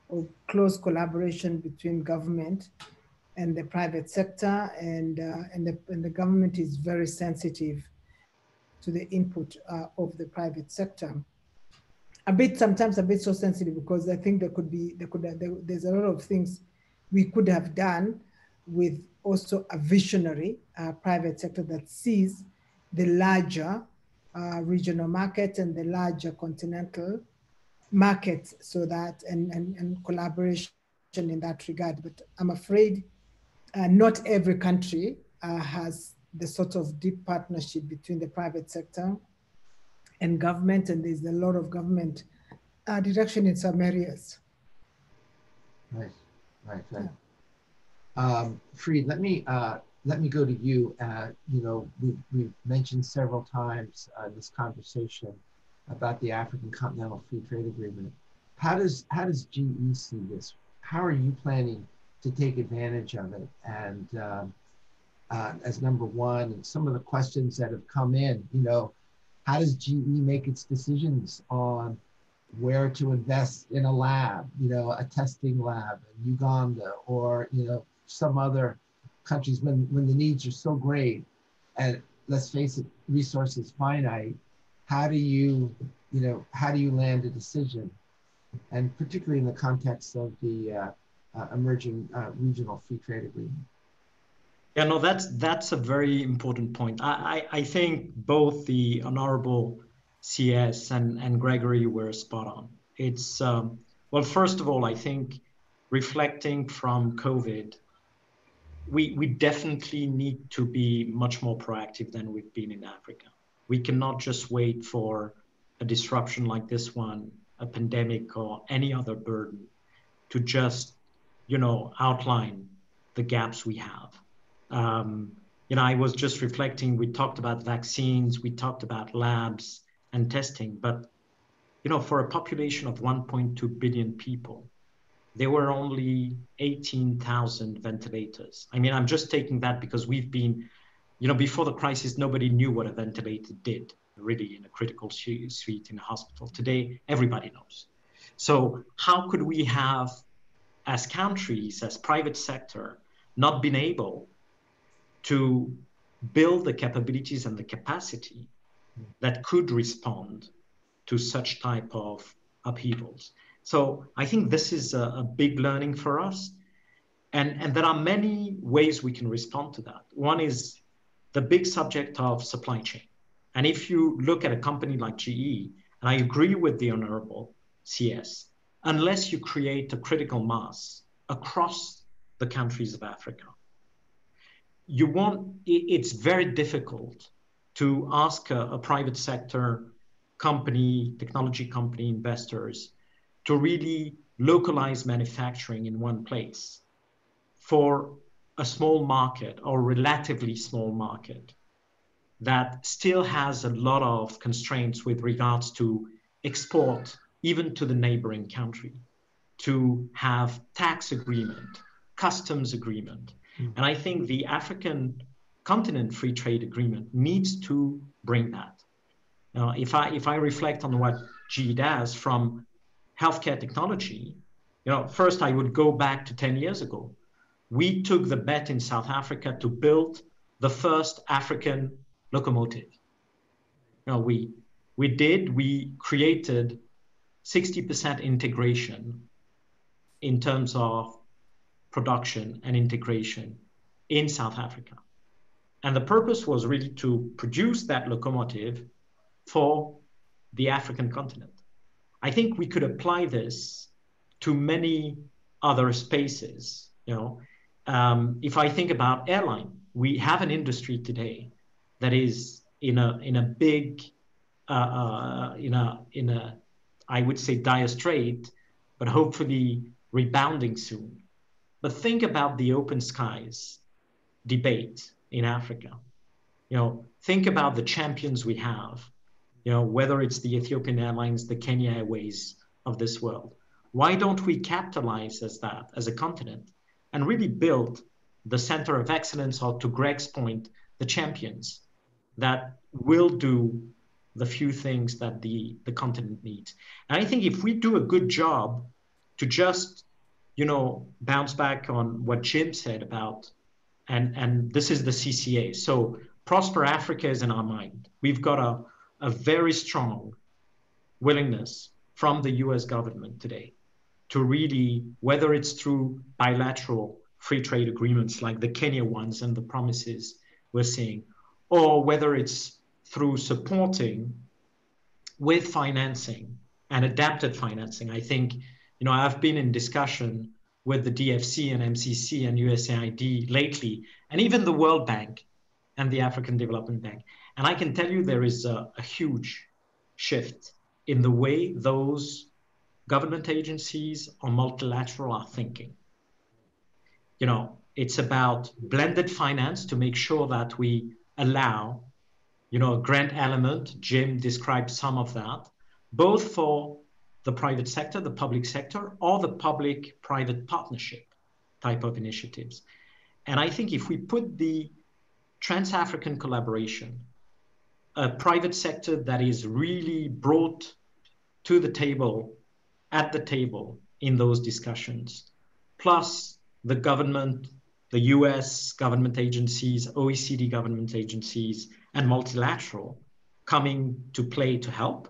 of close collaboration between government and the private sector, and, uh, and, the, and the government is very sensitive to the input uh, of the private sector. A bit, sometimes a bit so sensitive because I think there could be, there could, there, there's a lot of things we could have done with also a visionary uh, private sector that sees the larger uh, regional market and the larger continental market so that and, and, and collaboration in that regard. But I'm afraid uh, not every country uh, has the sort of deep partnership between the private sector and government, and there's a lot of government uh, direction in some areas. Right, right, right. Yeah. Um, Farid, let me uh, let me go to you. Uh, you know, we, we've mentioned several times uh, this conversation about the African Continental Free Trade Agreement. How does how does GE see this? How are you planning to take advantage of it? And um, uh, as number one, and some of the questions that have come in, you know, how does GE make its decisions on where to invest in a lab, you know, a testing lab in Uganda or, you know, some other countries when, when the needs are so great and let's face it, resources finite, how do you, you know, how do you land a decision? And particularly in the context of the uh, uh, emerging uh, regional free trade agreement. Yeah, no, that's that's a very important point. I, I, I think both the honorable CS and, and Gregory were spot on. It's um, well, first of all, I think reflecting from COVID, we, we definitely need to be much more proactive than we've been in Africa. We cannot just wait for a disruption like this one, a pandemic or any other burden to just, you know, outline the gaps we have. Um, you know, I was just reflecting, we talked about vaccines, we talked about labs and testing, but, you know, for a population of 1.2 billion people, there were only 18,000 ventilators. I mean, I'm just taking that because we've been, you know, before the crisis, nobody knew what a ventilator did really in a critical suite in a hospital. Today, everybody knows. So how could we have, as countries, as private sector, not been able to build the capabilities and the capacity that could respond to such type of upheavals. So I think this is a, a, big learning for us. And, and there are many ways we can respond to that. One is the big subject of supply chain. And if you look at a company like GE, and I agree with the Honorable CS, unless you create a critical mass across the countries of Africa, you want it's very difficult to ask a, a, private sector company technology company investors to really localize manufacturing in one place for a small market or relatively small market that still has a lot of constraints with regards to export even to the neighboring country to have tax agreement customs agreement Mm. And I think the African continent free trade agreement needs to bring that. Now, if I if I reflect on what G does from healthcare technology, you know, first I would go back to 10 years ago. We took the bet in South Africa to build the first African locomotive. You know, we we did, we created 60% integration in terms of production and integration in South Africa. And the purpose was really to produce that locomotive for the African continent. I think we could apply this to many other spaces. You know, um, if I think about airline, we have an industry today that is in a in a big, uh, uh, in a in a, I would say dire strait, but hopefully rebounding soon. But think about the open skies debate in Africa. You know, think about the champions we have, you know, whether it's the Ethiopian Airlines, the Kenya Airways of this world. Why don't we capitalize as that, as a continent, and really build the center of excellence, or to Greg's point, the champions that will do the few things that the, the continent needs. And I think if we do a good job to just you know, bounce back on what Jim said about, and and this is the CCA. So Prosper Africa is in our mind. We've got a, a very strong willingness from the US government today to really, whether it's through bilateral free trade agreements like the Kenya ones and the promises we're seeing, or whether it's through supporting with financing and adapted financing. I think you know, I've been in discussion with the DFC and MCC and USAID lately, and even the World Bank and the African Development Bank. And I can tell you there is a, a huge shift in the way those government agencies or multilateral are thinking. You know, it's about blended finance to make sure that we allow, you know, a grant element. Jim described some of that, both for the private sector, the public sector, or the public private partnership type of initiatives. And I think if we put the Trans African collaboration, a private sector that is really brought to the table, at the table in those discussions, plus the government, the US government agencies, OECD government agencies, and multilateral coming to play to help,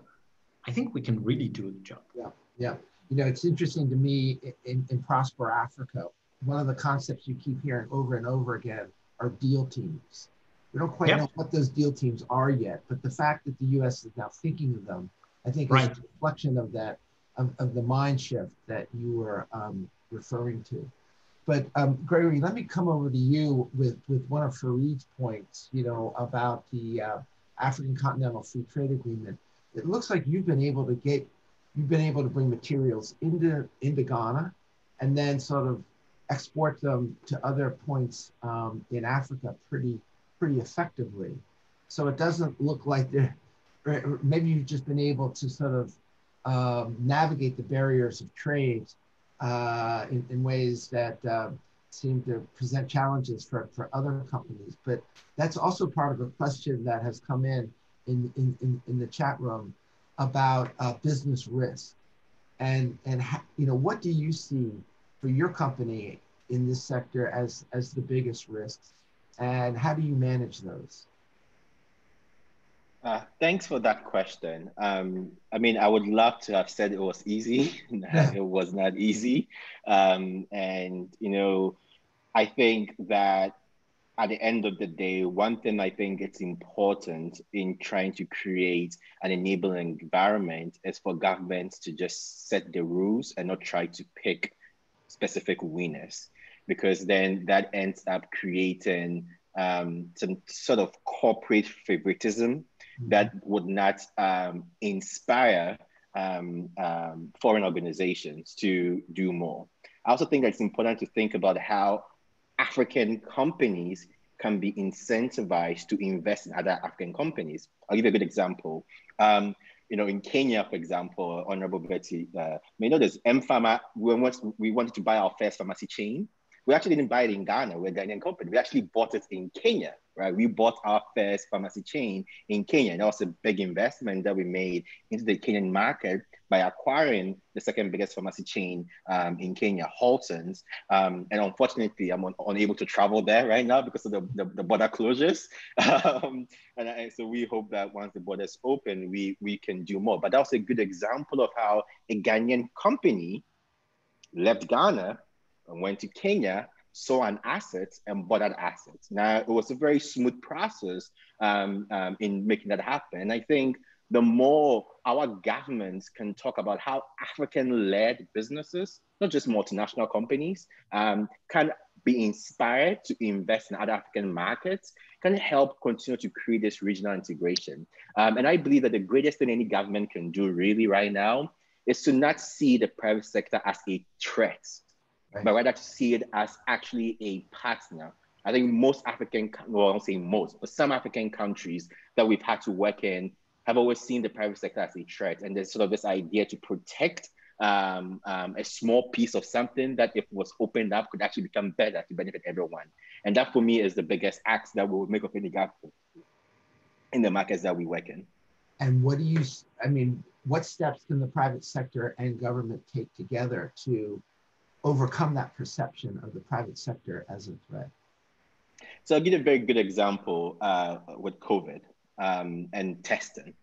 I think we can really do the job. Yeah, yeah. You know, it's interesting to me in, in Prosper Africa, one of the concepts you keep hearing over and over again are deal teams. We don't quite yep. know what those deal teams are yet, but the fact that the U.S. is now thinking of them, I think, right. is a reflection of that, of, of the mind shift that you were um, referring to. But um, Gregory, let me come over to you with, with one of Farid's points, you know, about the uh, African Continental Free Trade Agreement it looks like you've been able to get, you've been able to bring materials into, into Ghana and then sort of export them to other points um, in Africa pretty pretty effectively. So it doesn't look like they're maybe you've just been able to sort of um, navigate the barriers of trade uh, in, in, ways that uh, seem to present challenges for, for other companies. But that's also part of a question that has come in in, in, in, in the chat room about uh, business risk. And, and you know, what do you see for your company in this sector as, as the biggest risks? And how do you manage those? Uh, thanks for that question. Um, I mean, I would love to have said it was easy. it was not easy. Um, and, you know, I think that at the end of the day, one thing I think it's important in trying to create an enabling environment is for governments to just set the rules and not try to pick specific winners, because then that ends up creating um, some sort of corporate favoritism. That would not um, inspire um, um, foreign organizations to do more. I also think that it's important to think about how African companies can be incentivized to invest in other African companies. I'll give you a good example. Um, you know, in Kenya, for example, Honorable Betty uh, may know this, mPharma, we, we wanted to buy our first pharmacy chain. We actually didn't buy it in Ghana, we're a Ghanaian company. We actually bought it in Kenya, right? We bought our first pharmacy chain in Kenya. That was a big investment that we made into the Kenyan market by acquiring the second biggest pharmacy chain um, in Kenya, Haltons. Um, and unfortunately, I'm un unable to travel there right now because of the, the, the border closures. um, and, so we hope that once the borders open, we, we can do more. But that was a good example of how a Ghanaian company left Ghana and went to Kenya saw an asset and bought that asset. Now, it was a very smooth process um, um, in making that happen. And I think the more our governments can talk about how African-led businesses, not just multinational companies, um, can be inspired to invest in other African markets, can help continue to create this regional integration. Um, and I believe that the greatest thing any government can do really right now is to not see the private sector as a threat. But rather to see it as actually a partner. I think most African, well, I won't say most, but some African countries that we've had to work in have always seen the private sector as a threat. And there's sort of this idea to protect um, um, a small piece of something that if it was opened up could actually become better to benefit everyone. And that for me is the biggest axe that we will make of any gap in the markets that we work in. And what do you, I mean, what steps can the private sector and government take together to overcome that perception of the private sector as a threat? So I'll give you a very good example uh, with COVID um, and testing.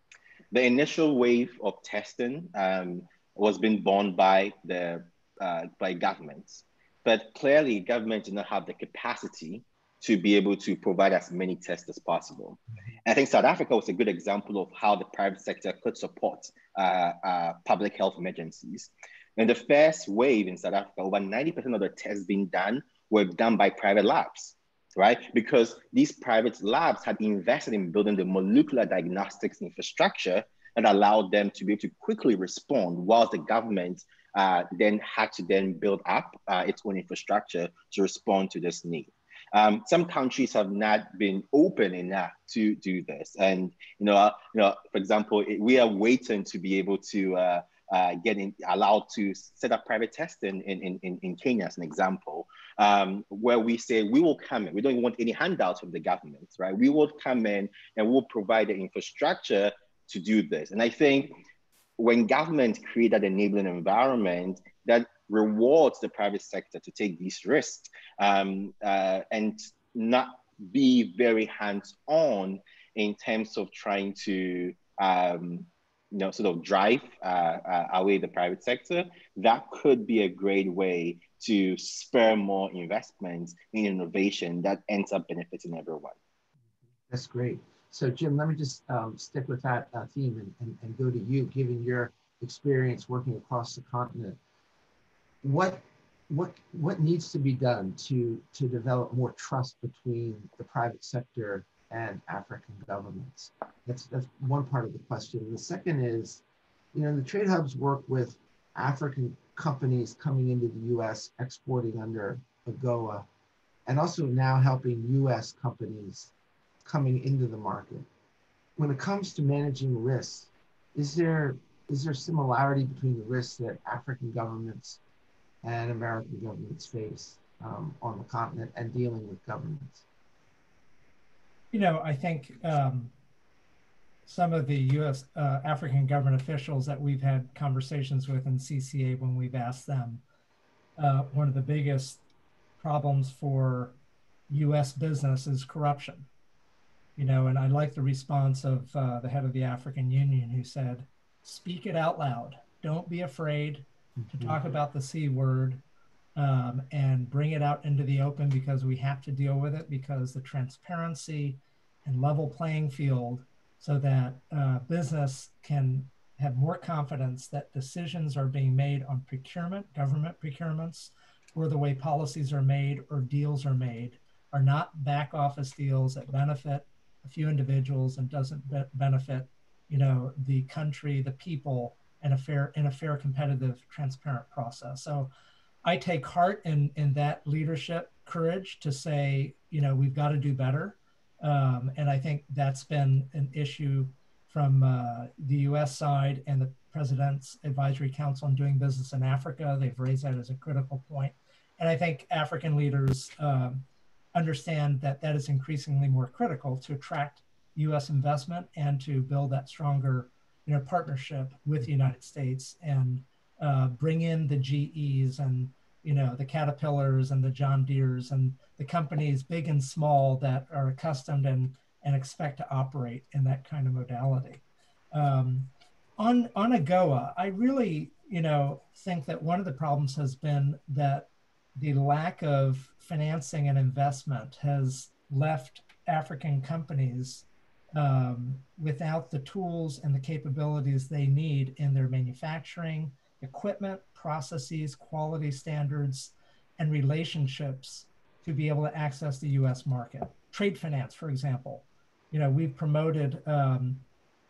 The initial wave of testing um, was being borne by the uh, by governments, but clearly government did not have the capacity to be able to provide as many tests as possible. And I think South Africa was a good example of how the private sector could support uh, uh, public health emergencies. In the first wave in South Africa, over 90% of the tests being done were done by private labs right? Because these private labs had invested in building the molecular diagnostics infrastructure that allowed them to be able to quickly respond while the government uh, then had to then build up uh, its own infrastructure to respond to this need. Um, some countries have not been open enough to do this. And, you know, uh, you know, for example, we are waiting to be able to uh, getting allowed to set up private testing in, in, in, in Kenya as an example, um, where we say we will come in. We don't want any handouts from the government, right? We will come in and we'll provide the infrastructure to do this. And I think when government create that enabling environment that rewards the private sector to take these risks um, uh, and not be very hands-on in terms of trying to um, you know, sort of drive uh, uh, away the private sector, that could be a great way to spur more investments in innovation that ends up benefiting everyone. That's great. So Jim, let me just um, stick with that uh, theme and, and, and go to you, given your experience working across the continent. What what what needs to be done to to develop more trust between the private sector and African governments? That's, that's one part of the question. The second is, you know, the trade hubs work with African companies coming into the US exporting under AGOA, and also now helping US companies coming into the market. When it comes to managing risks, is there is there similarity between the risks that African governments and American governments face um, on the continent and dealing with governments? You know, I think um, some of the U.S. Uh, African government officials that we've had conversations with in CCA when we've asked them, uh, one of the biggest problems for U.S. business is corruption. You know, and I like the response of uh, the head of the African Union who said, "Speak it out loud. Don't be afraid to mm-hmm. talk about the C word." Um, and bring it out into the open because we have to deal with it because the transparency and level playing field so that uh, business can have more confidence that decisions are being made on procurement, government procurements, or the way policies are made or deals are made are not back office deals that benefit a few individuals and doesn't be benefit, you know, the country, the people, and a fair in a fair, competitive, transparent process. So, I take heart in in that leadership courage to say, you know, we've got to do better. Um, and I think that's been an issue from uh, the US side and the President's Advisory Council on Doing Business in Africa. They've raised that as a critical point. And I think African leaders um, understand that that is increasingly more critical to attract US investment and to build that stronger you know, partnership with the United States and uh, bring in the GEs and you know the Caterpillars and the John Deeres and the companies, big and small, that are accustomed and, and expect to operate in that kind of modality. Um, on, on AGOA, I really, you know, think that one of the problems has been that the lack of financing and investment has left African companies um, without the tools and the capabilities they need in their manufacturing, equipment, processes, quality standards, and relationships to be able to access the U.S. market. Trade finance, for example, you know, we've promoted um,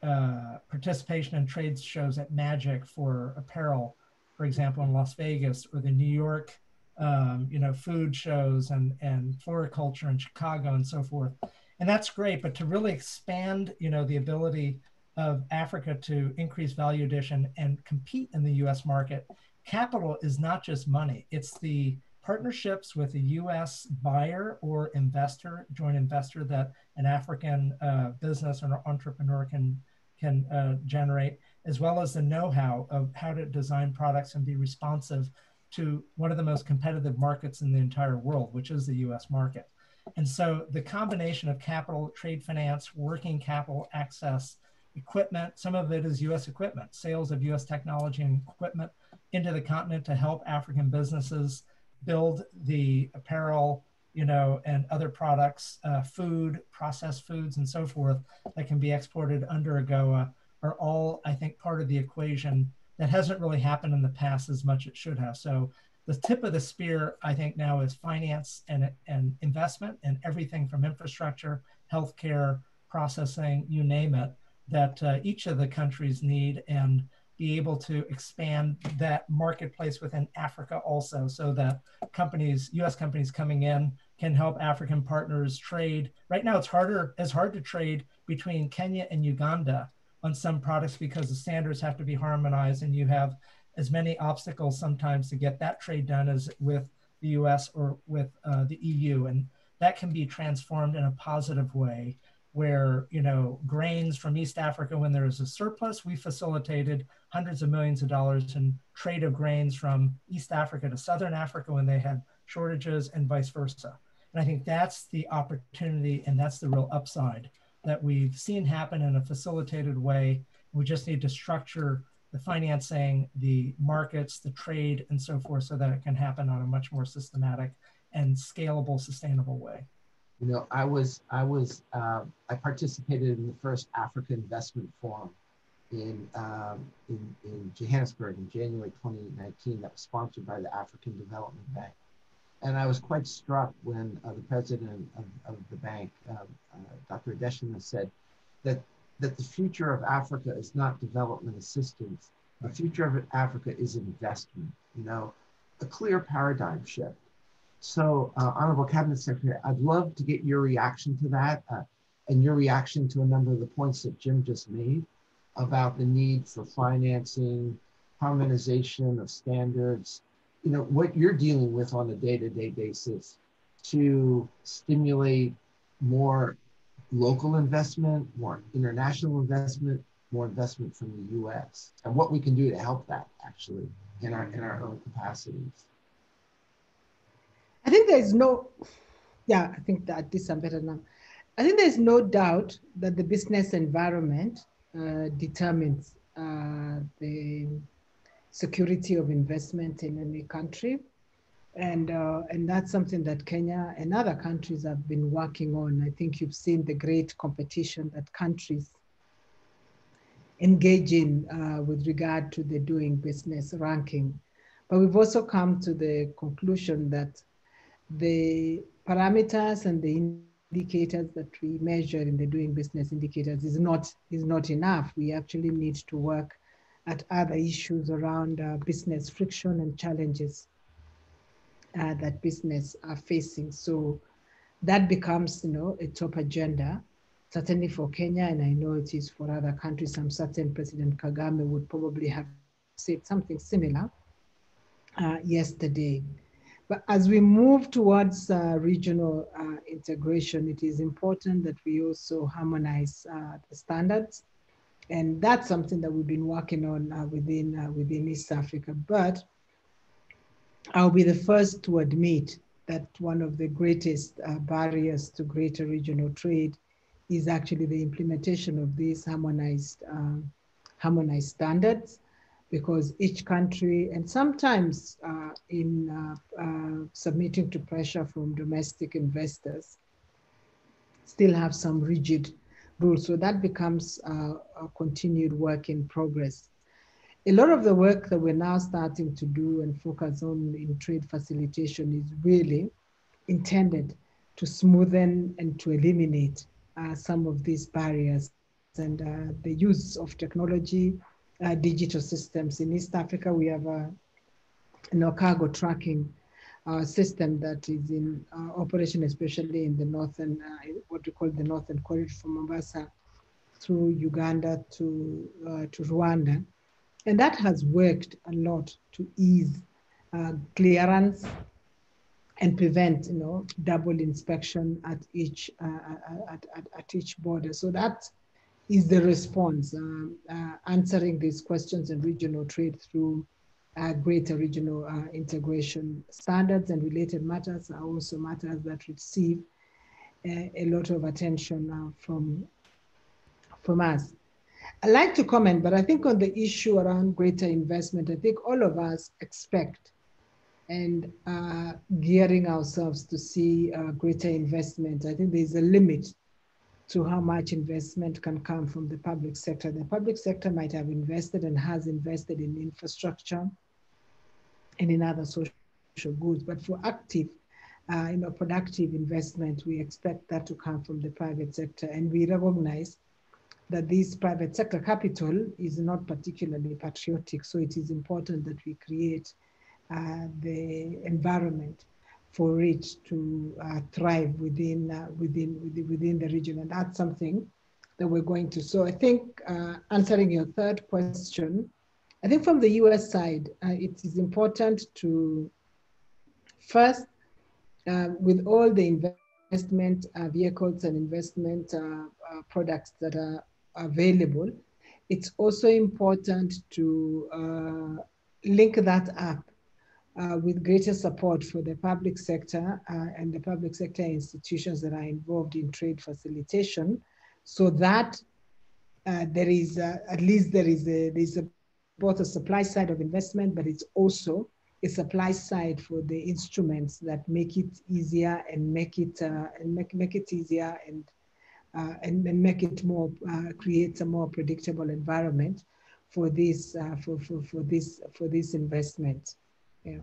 uh, participation in trade shows at Magic for apparel, for example, in Las Vegas, or the New York, um, you know, food shows and and floriculture in Chicago and so forth. And that's great, but to really expand, you know, the ability of Africa to increase value addition and compete in the U.S. market, capital is not just money; it's the partnerships with a U.S. buyer or investor, joint investor that an African uh, business or entrepreneur can can uh, generate, as well as the know-how of how to design products and be responsive to one of the most competitive markets in the entire world, which is the U.S. market. And so the combination of capital, trade finance, working capital access, equipment, some of it is US equipment, sales of US technology and equipment into the continent to help African businesses build the apparel, you know, and other products, uh, food, processed foods, and so forth that can be exported under AGOA are all, I think, part of the equation that hasn't really happened in the past as much it should have. So the tip of the spear, I think, now is finance and, and investment and everything from infrastructure, healthcare, processing, you name it, that uh, each of the countries need. And be able to expand that marketplace within Africa also so that companies, US companies coming in can help African partners trade. Right now it's harder, it's hard to trade between Kenya and Uganda on some products because the standards have to be harmonized and you have as many obstacles sometimes to get that trade done as with the US or with uh, the EU. And that can be transformed in a positive way where you know grains from East Africa when there was a surplus, we facilitated hundreds of millions of dollars in trade of grains from East Africa to Southern Africa when they had shortages and vice versa. And I think that's the opportunity and that's the real upside that we've seen happen in a facilitated way. We just need to structure the financing, the markets, the trade, and so forth so that it can happen on a much more systematic and scalable, sustainable way. You know, I was, I was, uh, I participated in the first Africa Investment Forum in, um, in, in Johannesburg in January 2019 that was sponsored by the African Development Bank. And I was quite struck when uh, the president of, of the bank, um, uh, Dr. Adesina, said that, that the future of Africa is not development assistance. The future of Africa is investment, you know, a clear paradigm shift So, uh, Honorable Cabinet Secretary, I'd love to get your reaction to that uh, and your reaction to a number of the points that Jim just made about the need for financing, harmonization of standards, you know, what you're dealing with on a day-to-day basis to stimulate more local investment, more international investment, more investment from the US, and what we can do to help that actually in our in our own capacities. I think there's no, yeah, I think that this I'm better now. I think there's no doubt that the business environment uh, determines uh, the security of investment in any country. And, uh, and that's something that Kenya and other countries have been working on. I think you've seen the great competition that countries engage in uh, with regard to the doing business ranking. But we've also come to the conclusion that the parameters and the indicators that we measure in the doing business indicators is not, is not enough. We actually need to work at other issues around uh, business friction and challenges uh, that business are facing. So that becomes, you know, a top agenda, certainly for Kenya, and I know it is for other countries. I'm certain President Kagame would probably have said something similar uh, yesterday. But as we move towards uh, regional uh, integration, it is important that we also harmonize uh, the standards and that's something that we've been working on uh, within uh, within East Africa. But I'll be the first to admit that one of the greatest uh, barriers to greater regional trade is actually the implementation of these harmonized harmonized standards, because each country and sometimes uh, in uh, uh, submitting to pressure from domestic investors still have some rigid rules. So that becomes uh, a continued work in progress. A lot of the work that we're now starting to do and focus on in trade facilitation is really intended to smoothen and to eliminate uh, some of these barriers and uh, the use of technology, uh, digital systems. In East Africa, we have a you cargo tracking uh, system that is in uh, operation, especially in the northern, uh, what we call the northern corridor from Mombasa through Uganda to, uh, to Rwanda. And that has worked a lot to ease uh, clearance and prevent, you know, double inspection at each, at, at, at, each border. So that is the response, um, answering these questions in regional trade through uh, greater regional uh, integration. Standards and related matters are also matters that receive uh, a lot of attention uh, from, from us. I'd like to comment, but I think on the issue around greater investment, I think all of us expect and uh, gearing ourselves to see uh, greater investment. I think there's a limit to how much investment can come from the public sector. The public sector might have invested and has invested in infrastructure, and in other social goods. But for active, uh, you know, productive investment, we expect that to come from the private sector. And we recognize that this private sector capital is not particularly patriotic. So it is important that we create uh, the environment for it to uh, thrive within, uh, within, within the region. And that's something that we're going to. So I think uh, answering your third question, I think from the US side, uh, it is important to first, uh, with all the investment uh, vehicles and investment products that are available, it's also important to link that up with greater support for the public sector and the public sector institutions that are involved in trade facilitation so that there is at least there is a, there's a both a supply side of investment, but it's also a supply side for the instruments that make it easier and make it uh, and make, make it easier and uh, and, and make it more uh, create a more predictable environment for this uh, for, for, for this for this investment. Yeah.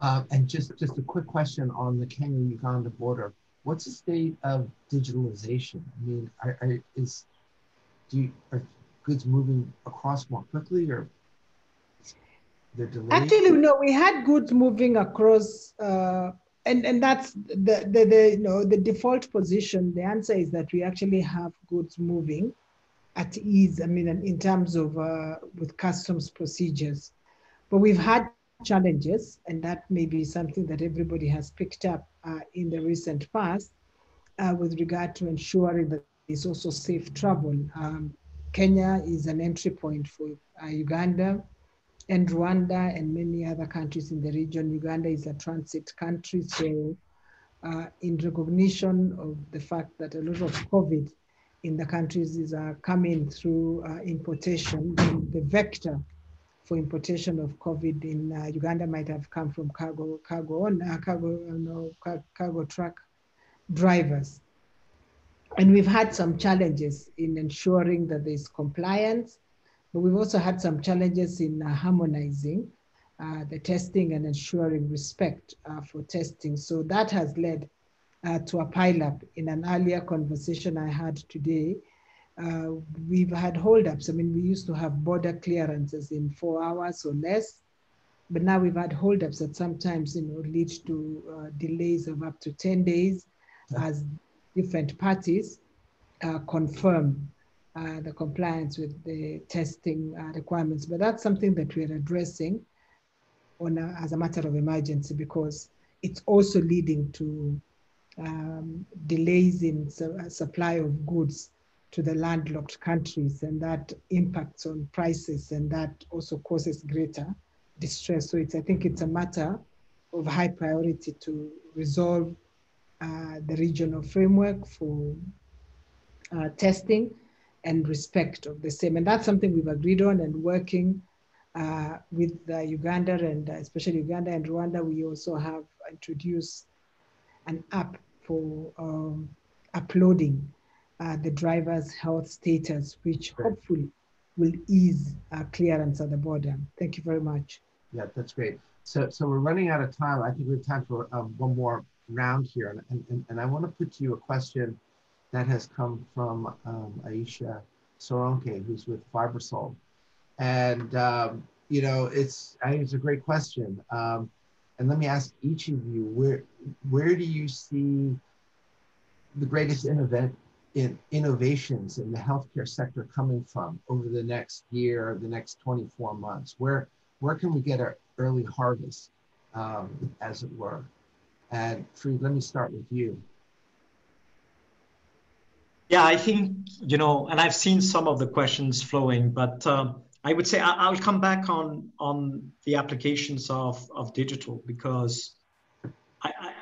Uh, and just just a quick question on the Kenya-Uganda border. What's the state of digitalization? I mean, are, are, is do you, are goods moving across more quickly or? the delays? Actually, no, we had goods moving across, uh, and and that's the, the the you know the default position. The answer is that we actually have goods moving at ease. I mean, in terms of uh, with customs procedures, but we've had challenges, and that may be something that everybody has picked up uh, in the recent past uh, with regard to ensuring that there's also safe travel. Um, Kenya is an entry point for uh, Uganda and Rwanda and many other countries in the region. Uganda is a transit country, so uh, in recognition of the fact that a lot of COVID in the countries is uh, coming through uh, importation, the vector for importation of COVID in uh, Uganda might have come from cargo, cargo on, uh, cargo, no, cargo truck drivers. And we've had some challenges in ensuring that there's compliance, but we've also had some challenges in uh, harmonizing uh, the testing and ensuring respect uh, for testing. So that has led uh, to a pileup. In an earlier conversation I had today, uh, we've had holdups. I mean, we used to have border clearances in four hours or less, but now we've had holdups that sometimes you know lead to uh, delays of up to 10 days as different parties uh, confirm uh, the compliance with the testing uh, requirements. But that's something that we're addressing on a, as a matter of emergency because it's also leading to um, delays in su supply of goods to the landlocked countries, and that impacts on prices, and that also causes greater distress. So it's, I think it's a matter of high priority to resolve uh, the regional framework for uh, testing and respect of the same. And that's something we've agreed on and working uh, with Uganda and uh, especially Uganda and Rwanda, we also have introduced an app for um, uploading uh, the driver's health status, which great. hopefully will ease clearance at the border. Thank you very much. Yeah, that's great. So, so we're running out of time. I think we have time for um, one more round here. And, and, and I want to put to you a question that has come from um, Aisha Soronke, who's with Fibersol. And, um, you know, it's, I think it's a great question. Um, and let me ask each of you, where, where do you see the greatest innovate, in innovations in the healthcare sector coming from over the next year or the next 24 months? Where, where can we get our early harvest, um, as it were? And Farid, let me start with you. Yeah, I think, you know, and I've seen some of the questions flowing, but um, I would say I, will come back on on the applications of, of digital because I, I,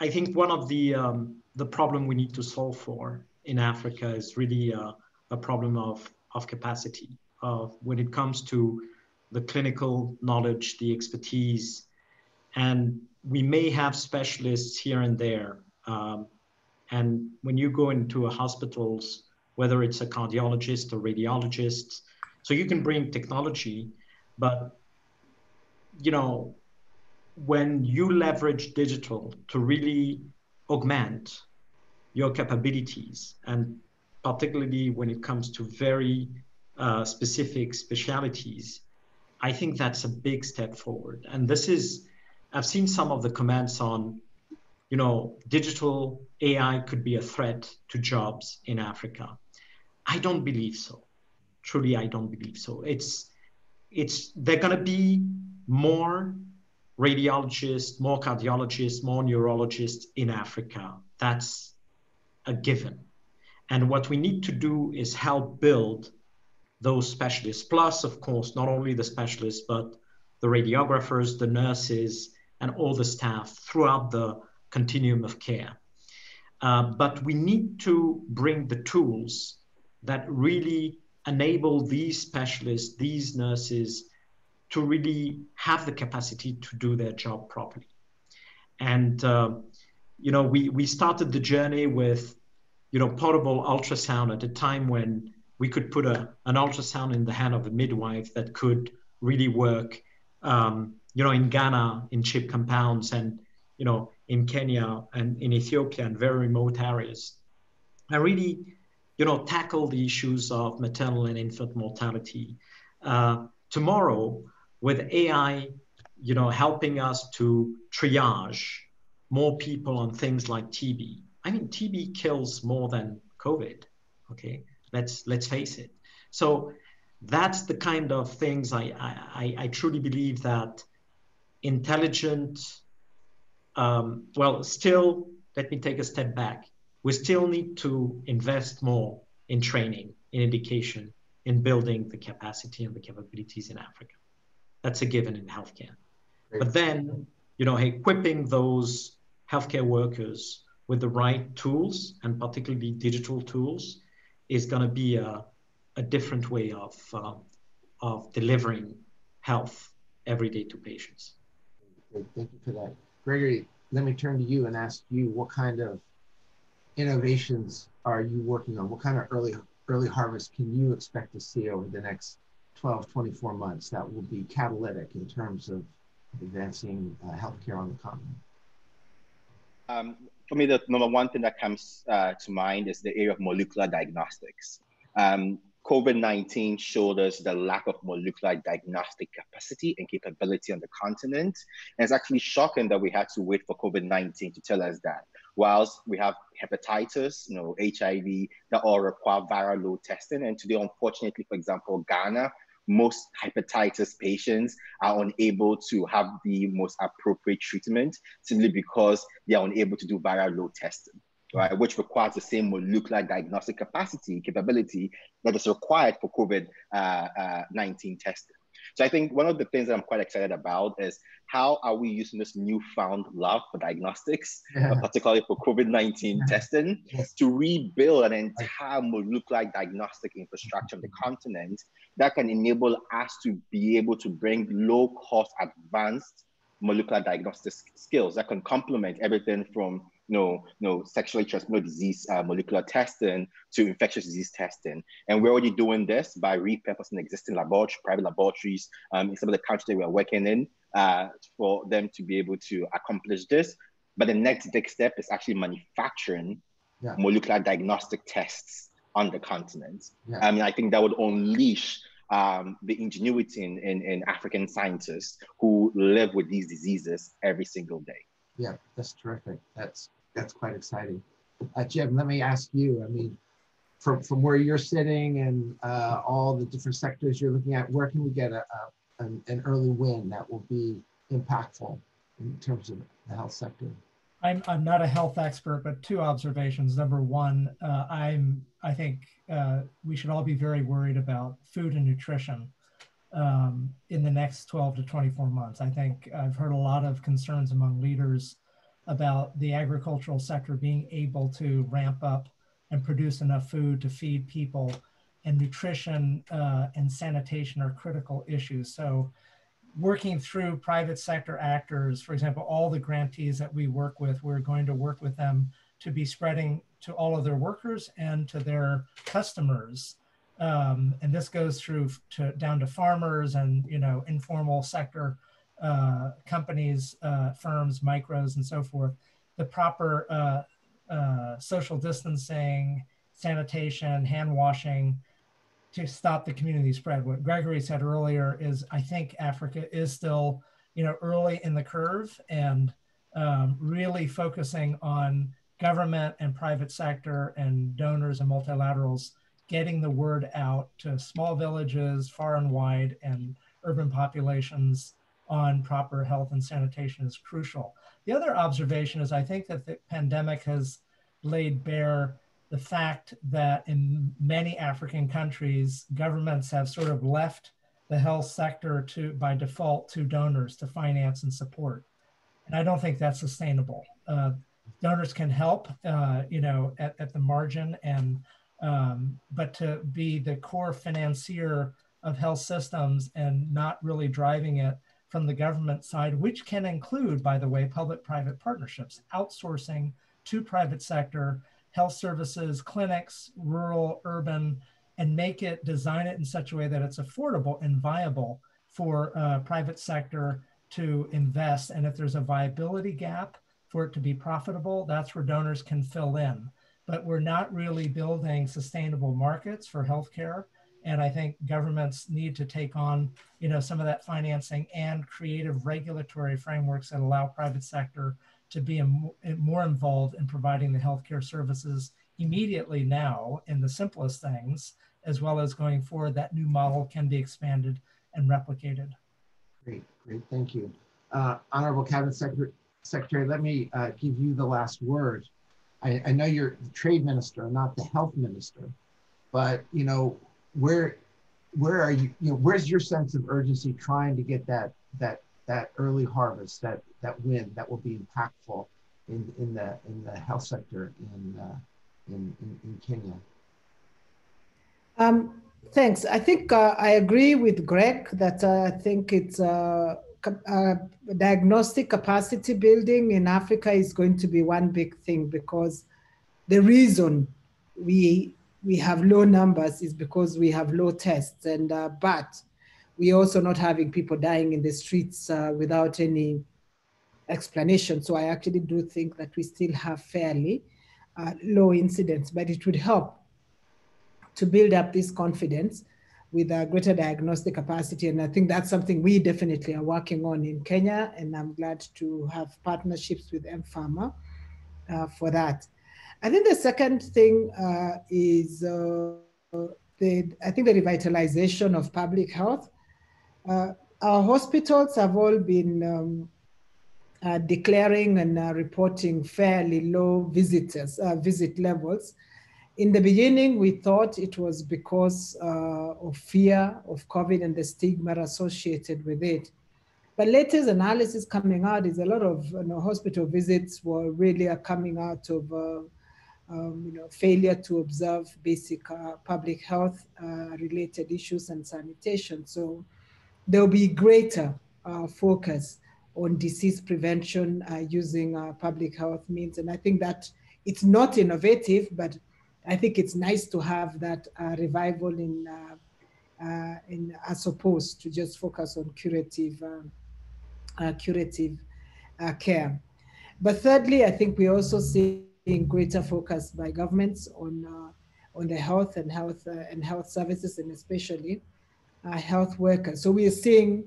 I think one of the um, the problem we need to solve for in Africa is really a, a problem of, of capacity uh, when it comes to the clinical knowledge, the expertise, and we may have specialists here and there. Um, and when you go into a hospitals, whether it's a cardiologist or radiologist, so you can bring technology, but you know, when you leverage digital to really augment your capabilities, and particularly when it comes to very uh, specific specialities, I think that's a big step forward. And this is I've seen some of the comments on, you know, digital AI could be a threat to jobs in Africa. I don't believe so. Truly, I don't believe so. It's, it's, they're going to be more radiologists, more cardiologists, more neurologists in Africa. That's a given. And what we need to do is help build those specialists, plus, of course, not only the specialists, but the radiographers, the nurses, and all the staff throughout the continuum of care. Uh, but we need to bring the tools that really enable these specialists, these nurses, to really have the capacity to do their job properly. And uh, you know, we we started the journey with you know portable ultrasound at a time when we could put a, an ultrasound in the hand of a midwife that could really work um, you know, in Ghana, in CHPS compounds, and you know, in Kenya and in Ethiopia and very remote areas, and really, you know, tackle the issues of maternal and infant mortality. Uh, tomorrow, with AI, you know, helping us to triage more people on things like TB. I mean, TB kills more than COVID. Okay, let's let's face it. So that's the kind of things I I, I truly believe that intelligent. Um, well, still, let me take a step back. We still need to invest more in training, in education, in building the capacity and the capabilities in Africa. That's a given in healthcare. Great. But then, you know, equipping those healthcare workers with the right tools and particularly digital tools is going to be a, a different way of, uh, of delivering health every day to patients. Great. Thank you for that. Gregory, let me turn to you and ask you what kind of innovations are you working on? What kind of early early harvest can you expect to see over the next 12, 24 months that will be catalytic in terms of advancing uh, healthcare on the continent? Um, for me, the number one thing that comes uh, to mind is the area of molecular diagnostics. Um, COVID 19 showed us the lack of molecular diagnostic capacity and capability on the continent. And it's actually shocking that we had to wait for COVID 19 to tell us that. Whilst we have hepatitis, you know, HIV, that all require viral load testing. And today, unfortunately, for example, Ghana, most hepatitis patients are unable to have the most appropriate treatment simply because they are unable to do viral load testing right, which requires the same molecular diagnostic capacity, capability that is required for COVID-19 uh, uh, testing. So I think one of the things that I'm quite excited about is how are we using this newfound love for diagnostics, yeah. Uh, particularly for COVID-19 yeah. testing, yes. to rebuild an entire molecular diagnostic infrastructure on the continent that can enable us to be able to bring low-cost advanced molecular diagnostic skills that can complement everything from no, no sexually transmitted disease uh, molecular testing to infectious disease testing. And we're already doing this by repurposing existing laboratory, private laboratories um, in some of the countries that we're working in uh, for them to be able to accomplish this. But the next big step is actually manufacturing yeah. molecular diagnostic tests on the continent. Yeah. I mean, I think that would unleash um, the ingenuity in, in, in African scientists who live with these diseases every single day. Yeah, that's terrific. That's that's quite exciting. Uh, Jim, let me ask you. I mean, from from where you're sitting and uh, all the different sectors you're looking at, where can we get a, a an, an, early win that will be impactful in terms of the health sector? I'm I'm not a health expert, but two observations. Number one, uh, I'm I think uh, we should all be very worried about food and nutrition um, in the next 12 to 24 months. I think I've heard a lot of concerns among leaders about the agricultural sector being able to ramp up and produce enough food to feed people. And nutrition uh, and sanitation are critical issues. So, working through private sector actors, for example, all the grantees that we work with, we're going to work with them to be spreading to all of their workers and to their customers um, and this goes through to down to farmers and you know informal sector uh, companies, uh, firms, micros, and so forth. The proper uh, uh social distancing, sanitation, hand washing to stop the community spread. What Gregory said earlier is, I think Africa is still you know early in the curve and um, really focusing on government and private sector and donors and multilaterals getting the word out to small villages far and wide and urban populations on proper health and sanitation is crucial. The other observation is I think that the pandemic has laid bare the fact that in many African countries, governments have sort of left the health sector to by default to donors to finance and support. And I don't think that's sustainable. Uh, donors can help, uh, you know, at, at the margin and um, but to be the core financier of health systems and not really driving it from the government side, which can include, by the way, public-private partnerships, outsourcing to private sector health services, clinics, rural, urban, and make it, design it in such a way that it's affordable and viable for uh, private sector to invest. And if there's a viability gap for it to be profitable, that's where donors can fill in but we're not really building sustainable markets for healthcare. And I think governments need to take on, you know, some of that financing and creative regulatory frameworks that allow private sector to be more involved in providing the healthcare services immediately now in the simplest things, as well as going forward, that new model can be expanded and replicated. Great, great, thank you. Uh, Honorable Cabinet Secretary, Secretary, let me uh, give you the last word. I, I know you're the trade minister, not the health minister, but you know, where where are you, you know, where's your sense of urgency trying to get that that that early harvest, that that win that will be impactful in, in the in the health sector in uh, in, in, in, Kenya? Um, thanks. I think uh, I agree with Greg that uh, I think it's uh, uh, diagnostic capacity building in Africa is going to be one big thing because the reason we we have low numbers is because we have low tests and uh, but we also not having people dying in the streets uh, without any explanation. So I actually do think that we still have fairly uh, low incidence, but it would help to build up this confidence with a greater diagnostic capacity. And I think that's something we definitely are working on in Kenya. And I'm glad to have partnerships with mPharma uh, for that. I think the second thing uh, is uh, the, I think the revitalization of public health. Uh, our hospitals have all been um, uh, declaring and uh, reporting fairly low visitors, uh, visit levels. In the beginning, we thought it was because of fear of COVID and the stigma associated with it. But latest analysis coming out is a lot of you know, hospital visits were really coming out of um, you know, failure to observe basic uh, public health related issues and sanitation. So there'll be greater focus on disease prevention uh, using uh, public health means. And I think that it's not innovative, but I think it's nice to have that uh, revival in, uh, uh, in as opposed to just focus on curative, uh, curative care. But thirdly, I think we also see greater focus by governments on on the health and health and health services, and especially health workers. So we are seeing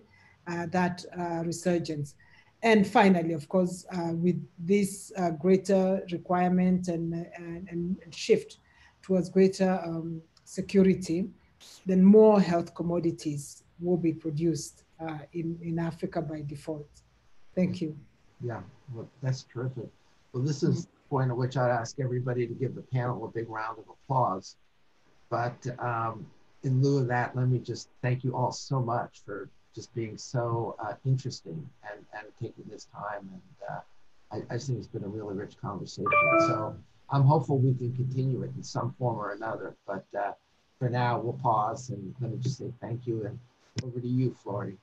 uh, that uh, resurgence. And finally, of course, uh, with this uh, greater requirement and, and, and, shift towards greater um, security, then more health commodities will be produced uh, in, in Africa by default. Thank you. Yeah, well, that's terrific. Well, this is point at which I'd ask everybody to give the panel a big round of applause. But um, in lieu of that, let me just thank you all so much for just being so uh, interesting and, and taking this time. And uh, I, I think it's been a really rich conversation. So I'm hopeful we can continue it in some form or another. But uh, for now, we'll pause and let me just say thank you. And over to you, Flory.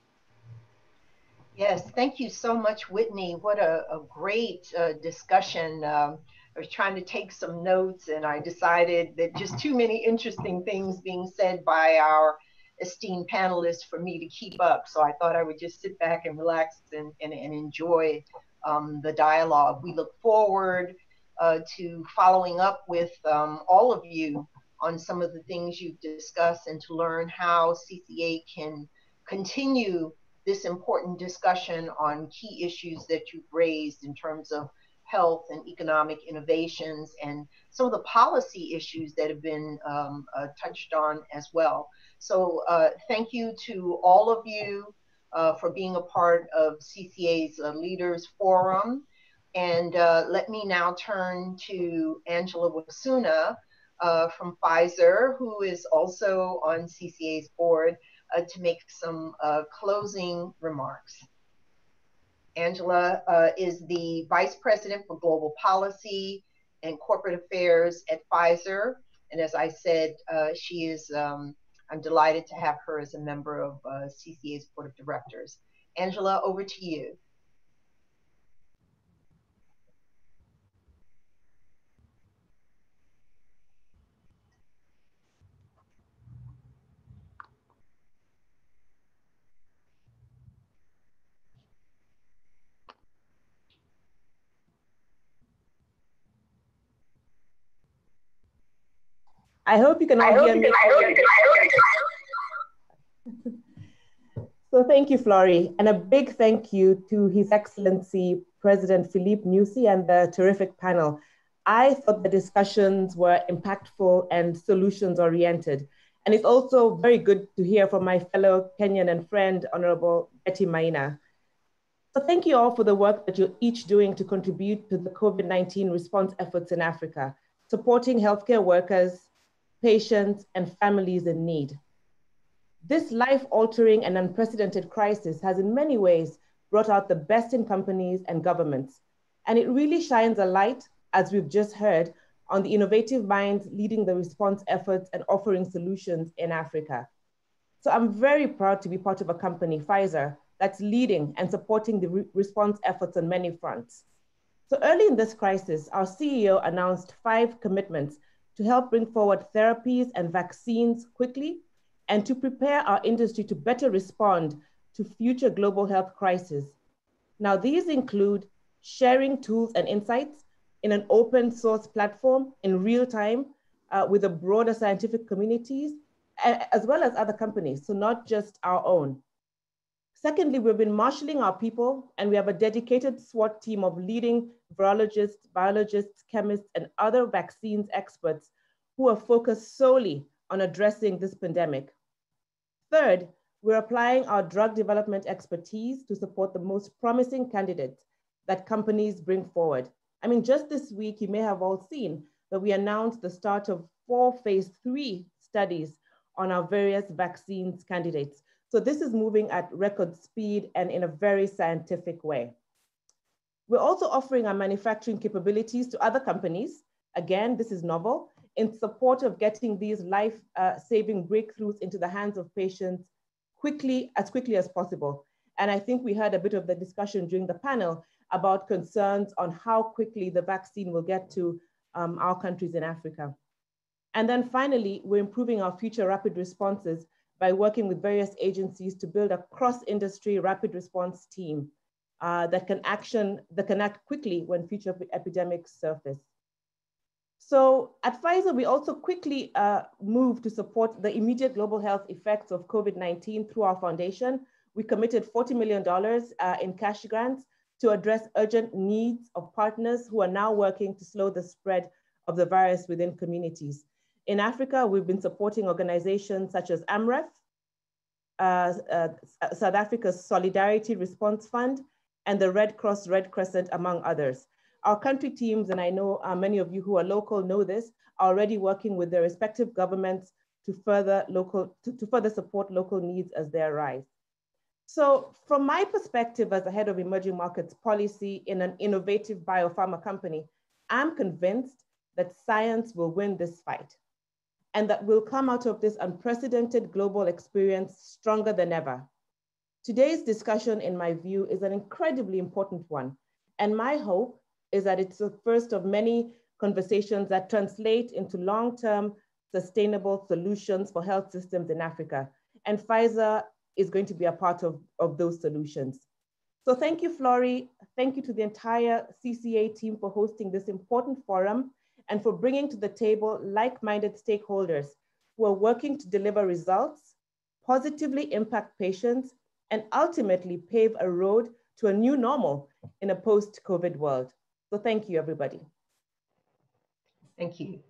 Yes, thank you so much, Whitney. What a, a great uh, discussion. Um, I was trying to take some notes and I decided that just too many interesting things being said by our esteemed panelists for me to keep up. So I thought I would just sit back and relax and, and, and enjoy um, the dialogue. We look forward uh, to following up with um, all of you on some of the things you've discussed and to learn how CCA can continue this important discussion on key issues that you've raised in terms of health and economic innovations and some of the policy issues that have been um, uh, touched on as well. So uh, thank you to all of you uh, for being a part of CCA's uh, Leaders Forum. And uh, let me now turn to Angela Wasunna uh, from Pfizer, who is also on CCA's board, to make some closing remarks. Angela is the Vice President for Global Policy and Corporate Affairs at Pfizer. And as I said, she is um, I'm delighted to have her as a member of uh, CCA's Board of Directors. Angela, over to you. I hope you can all hear me. so thank you, Florrie, and a big thank you to His Excellency President Filipe Nyusi and the terrific panel. I thought the discussions were impactful and solutions oriented. And it's also very good to hear from my fellow Kenyan and friend, Honorable Betty Maina. So thank you all for the work that you're each doing to contribute to the COVID-19 response efforts in Africa, supporting healthcare workers, patients, and families in need. This life-altering and unprecedented crisis has in many ways brought out the best in companies and governments. And it really shines a light, as we've just heard, on the innovative minds leading the response efforts and offering solutions in Africa. So I'm very proud to be part of a company, Pfizer, that's leading and supporting the re response efforts on many fronts. So early in this crisis, our CEO announced five commitments to help bring forward therapies and vaccines quickly and to prepare our industry to better respond to future global health crises. Now, these include sharing tools and insights in an open source platform in real time uh, with the broader scientific communities, as well as other companies, so not just our own. Secondly, we've been marshaling our people, and we have a dedicated SWAT team of leading virologists, biologists, chemists, and other vaccines experts who are focused solely on addressing this pandemic. Third, we're applying our drug development expertise to support the most promising candidates that companies bring forward. I mean, just this week, you may have all seen that we announced the start of four phase three studies on our various vaccines candidates. So this is moving at record speed and in a very scientific way. We're also offering our manufacturing capabilities to other companies. Again, this is novel in support of getting these life-saving uh, breakthroughs into the hands of patients quickly, as quickly as possible. And I think we heard a bit of the discussion during the panel about concerns on how quickly the vaccine will get to um, our countries in Africa. And then finally, we're improving our future rapid responses by working with various agencies to build a cross-industry rapid response team uh, that can action that can act quickly when future epidemics surface. So at Pfizer, we also quickly uh, moved to support the immediate global health effects of COVID-19 through our foundation. We committed $40 million uh, in cash grants to address urgent needs of partners who are now working to slow the spread of the virus within communities. In Africa, we've been supporting organizations such as AMREF, uh, uh, South Africa's Solidarity Response Fund, and the Red Cross Red Crescent, among others. Our country teams, and I know uh, many of you who are local know this, are already working with their respective governments to further, local, to, to further support local needs as they arise. So from my perspective as the head of emerging markets policy in an innovative biopharma company, I'm convinced that science will win this fight and that we'll come out of this unprecedented global experience stronger than ever. Today's discussion, in my view, is an incredibly important one. And my hope is that it's the first of many conversations that translate into long-term sustainable solutions for health systems in Africa. And Pfizer is going to be a part of, of those solutions. So thank you, Florrie. Thank you to the entire CCA team for hosting this important forum and for bringing to the table like-minded stakeholders who are working to deliver results, positively impact patients, and ultimately pave a road to a new normal in a post-COVID world. So thank you, everybody. Thank you.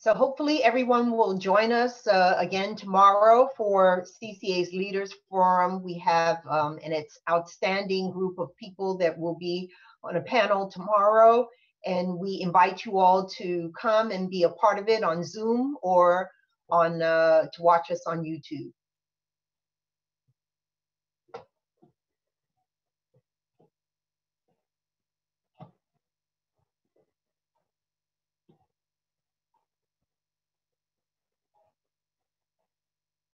So hopefully everyone will join us uh, again tomorrow for CCA's Leaders Forum. We have um, an outstanding group of people that will be on a panel tomorrow. And we invite you all to come and be a part of it on Zoom or on uh, to watch us on YouTube.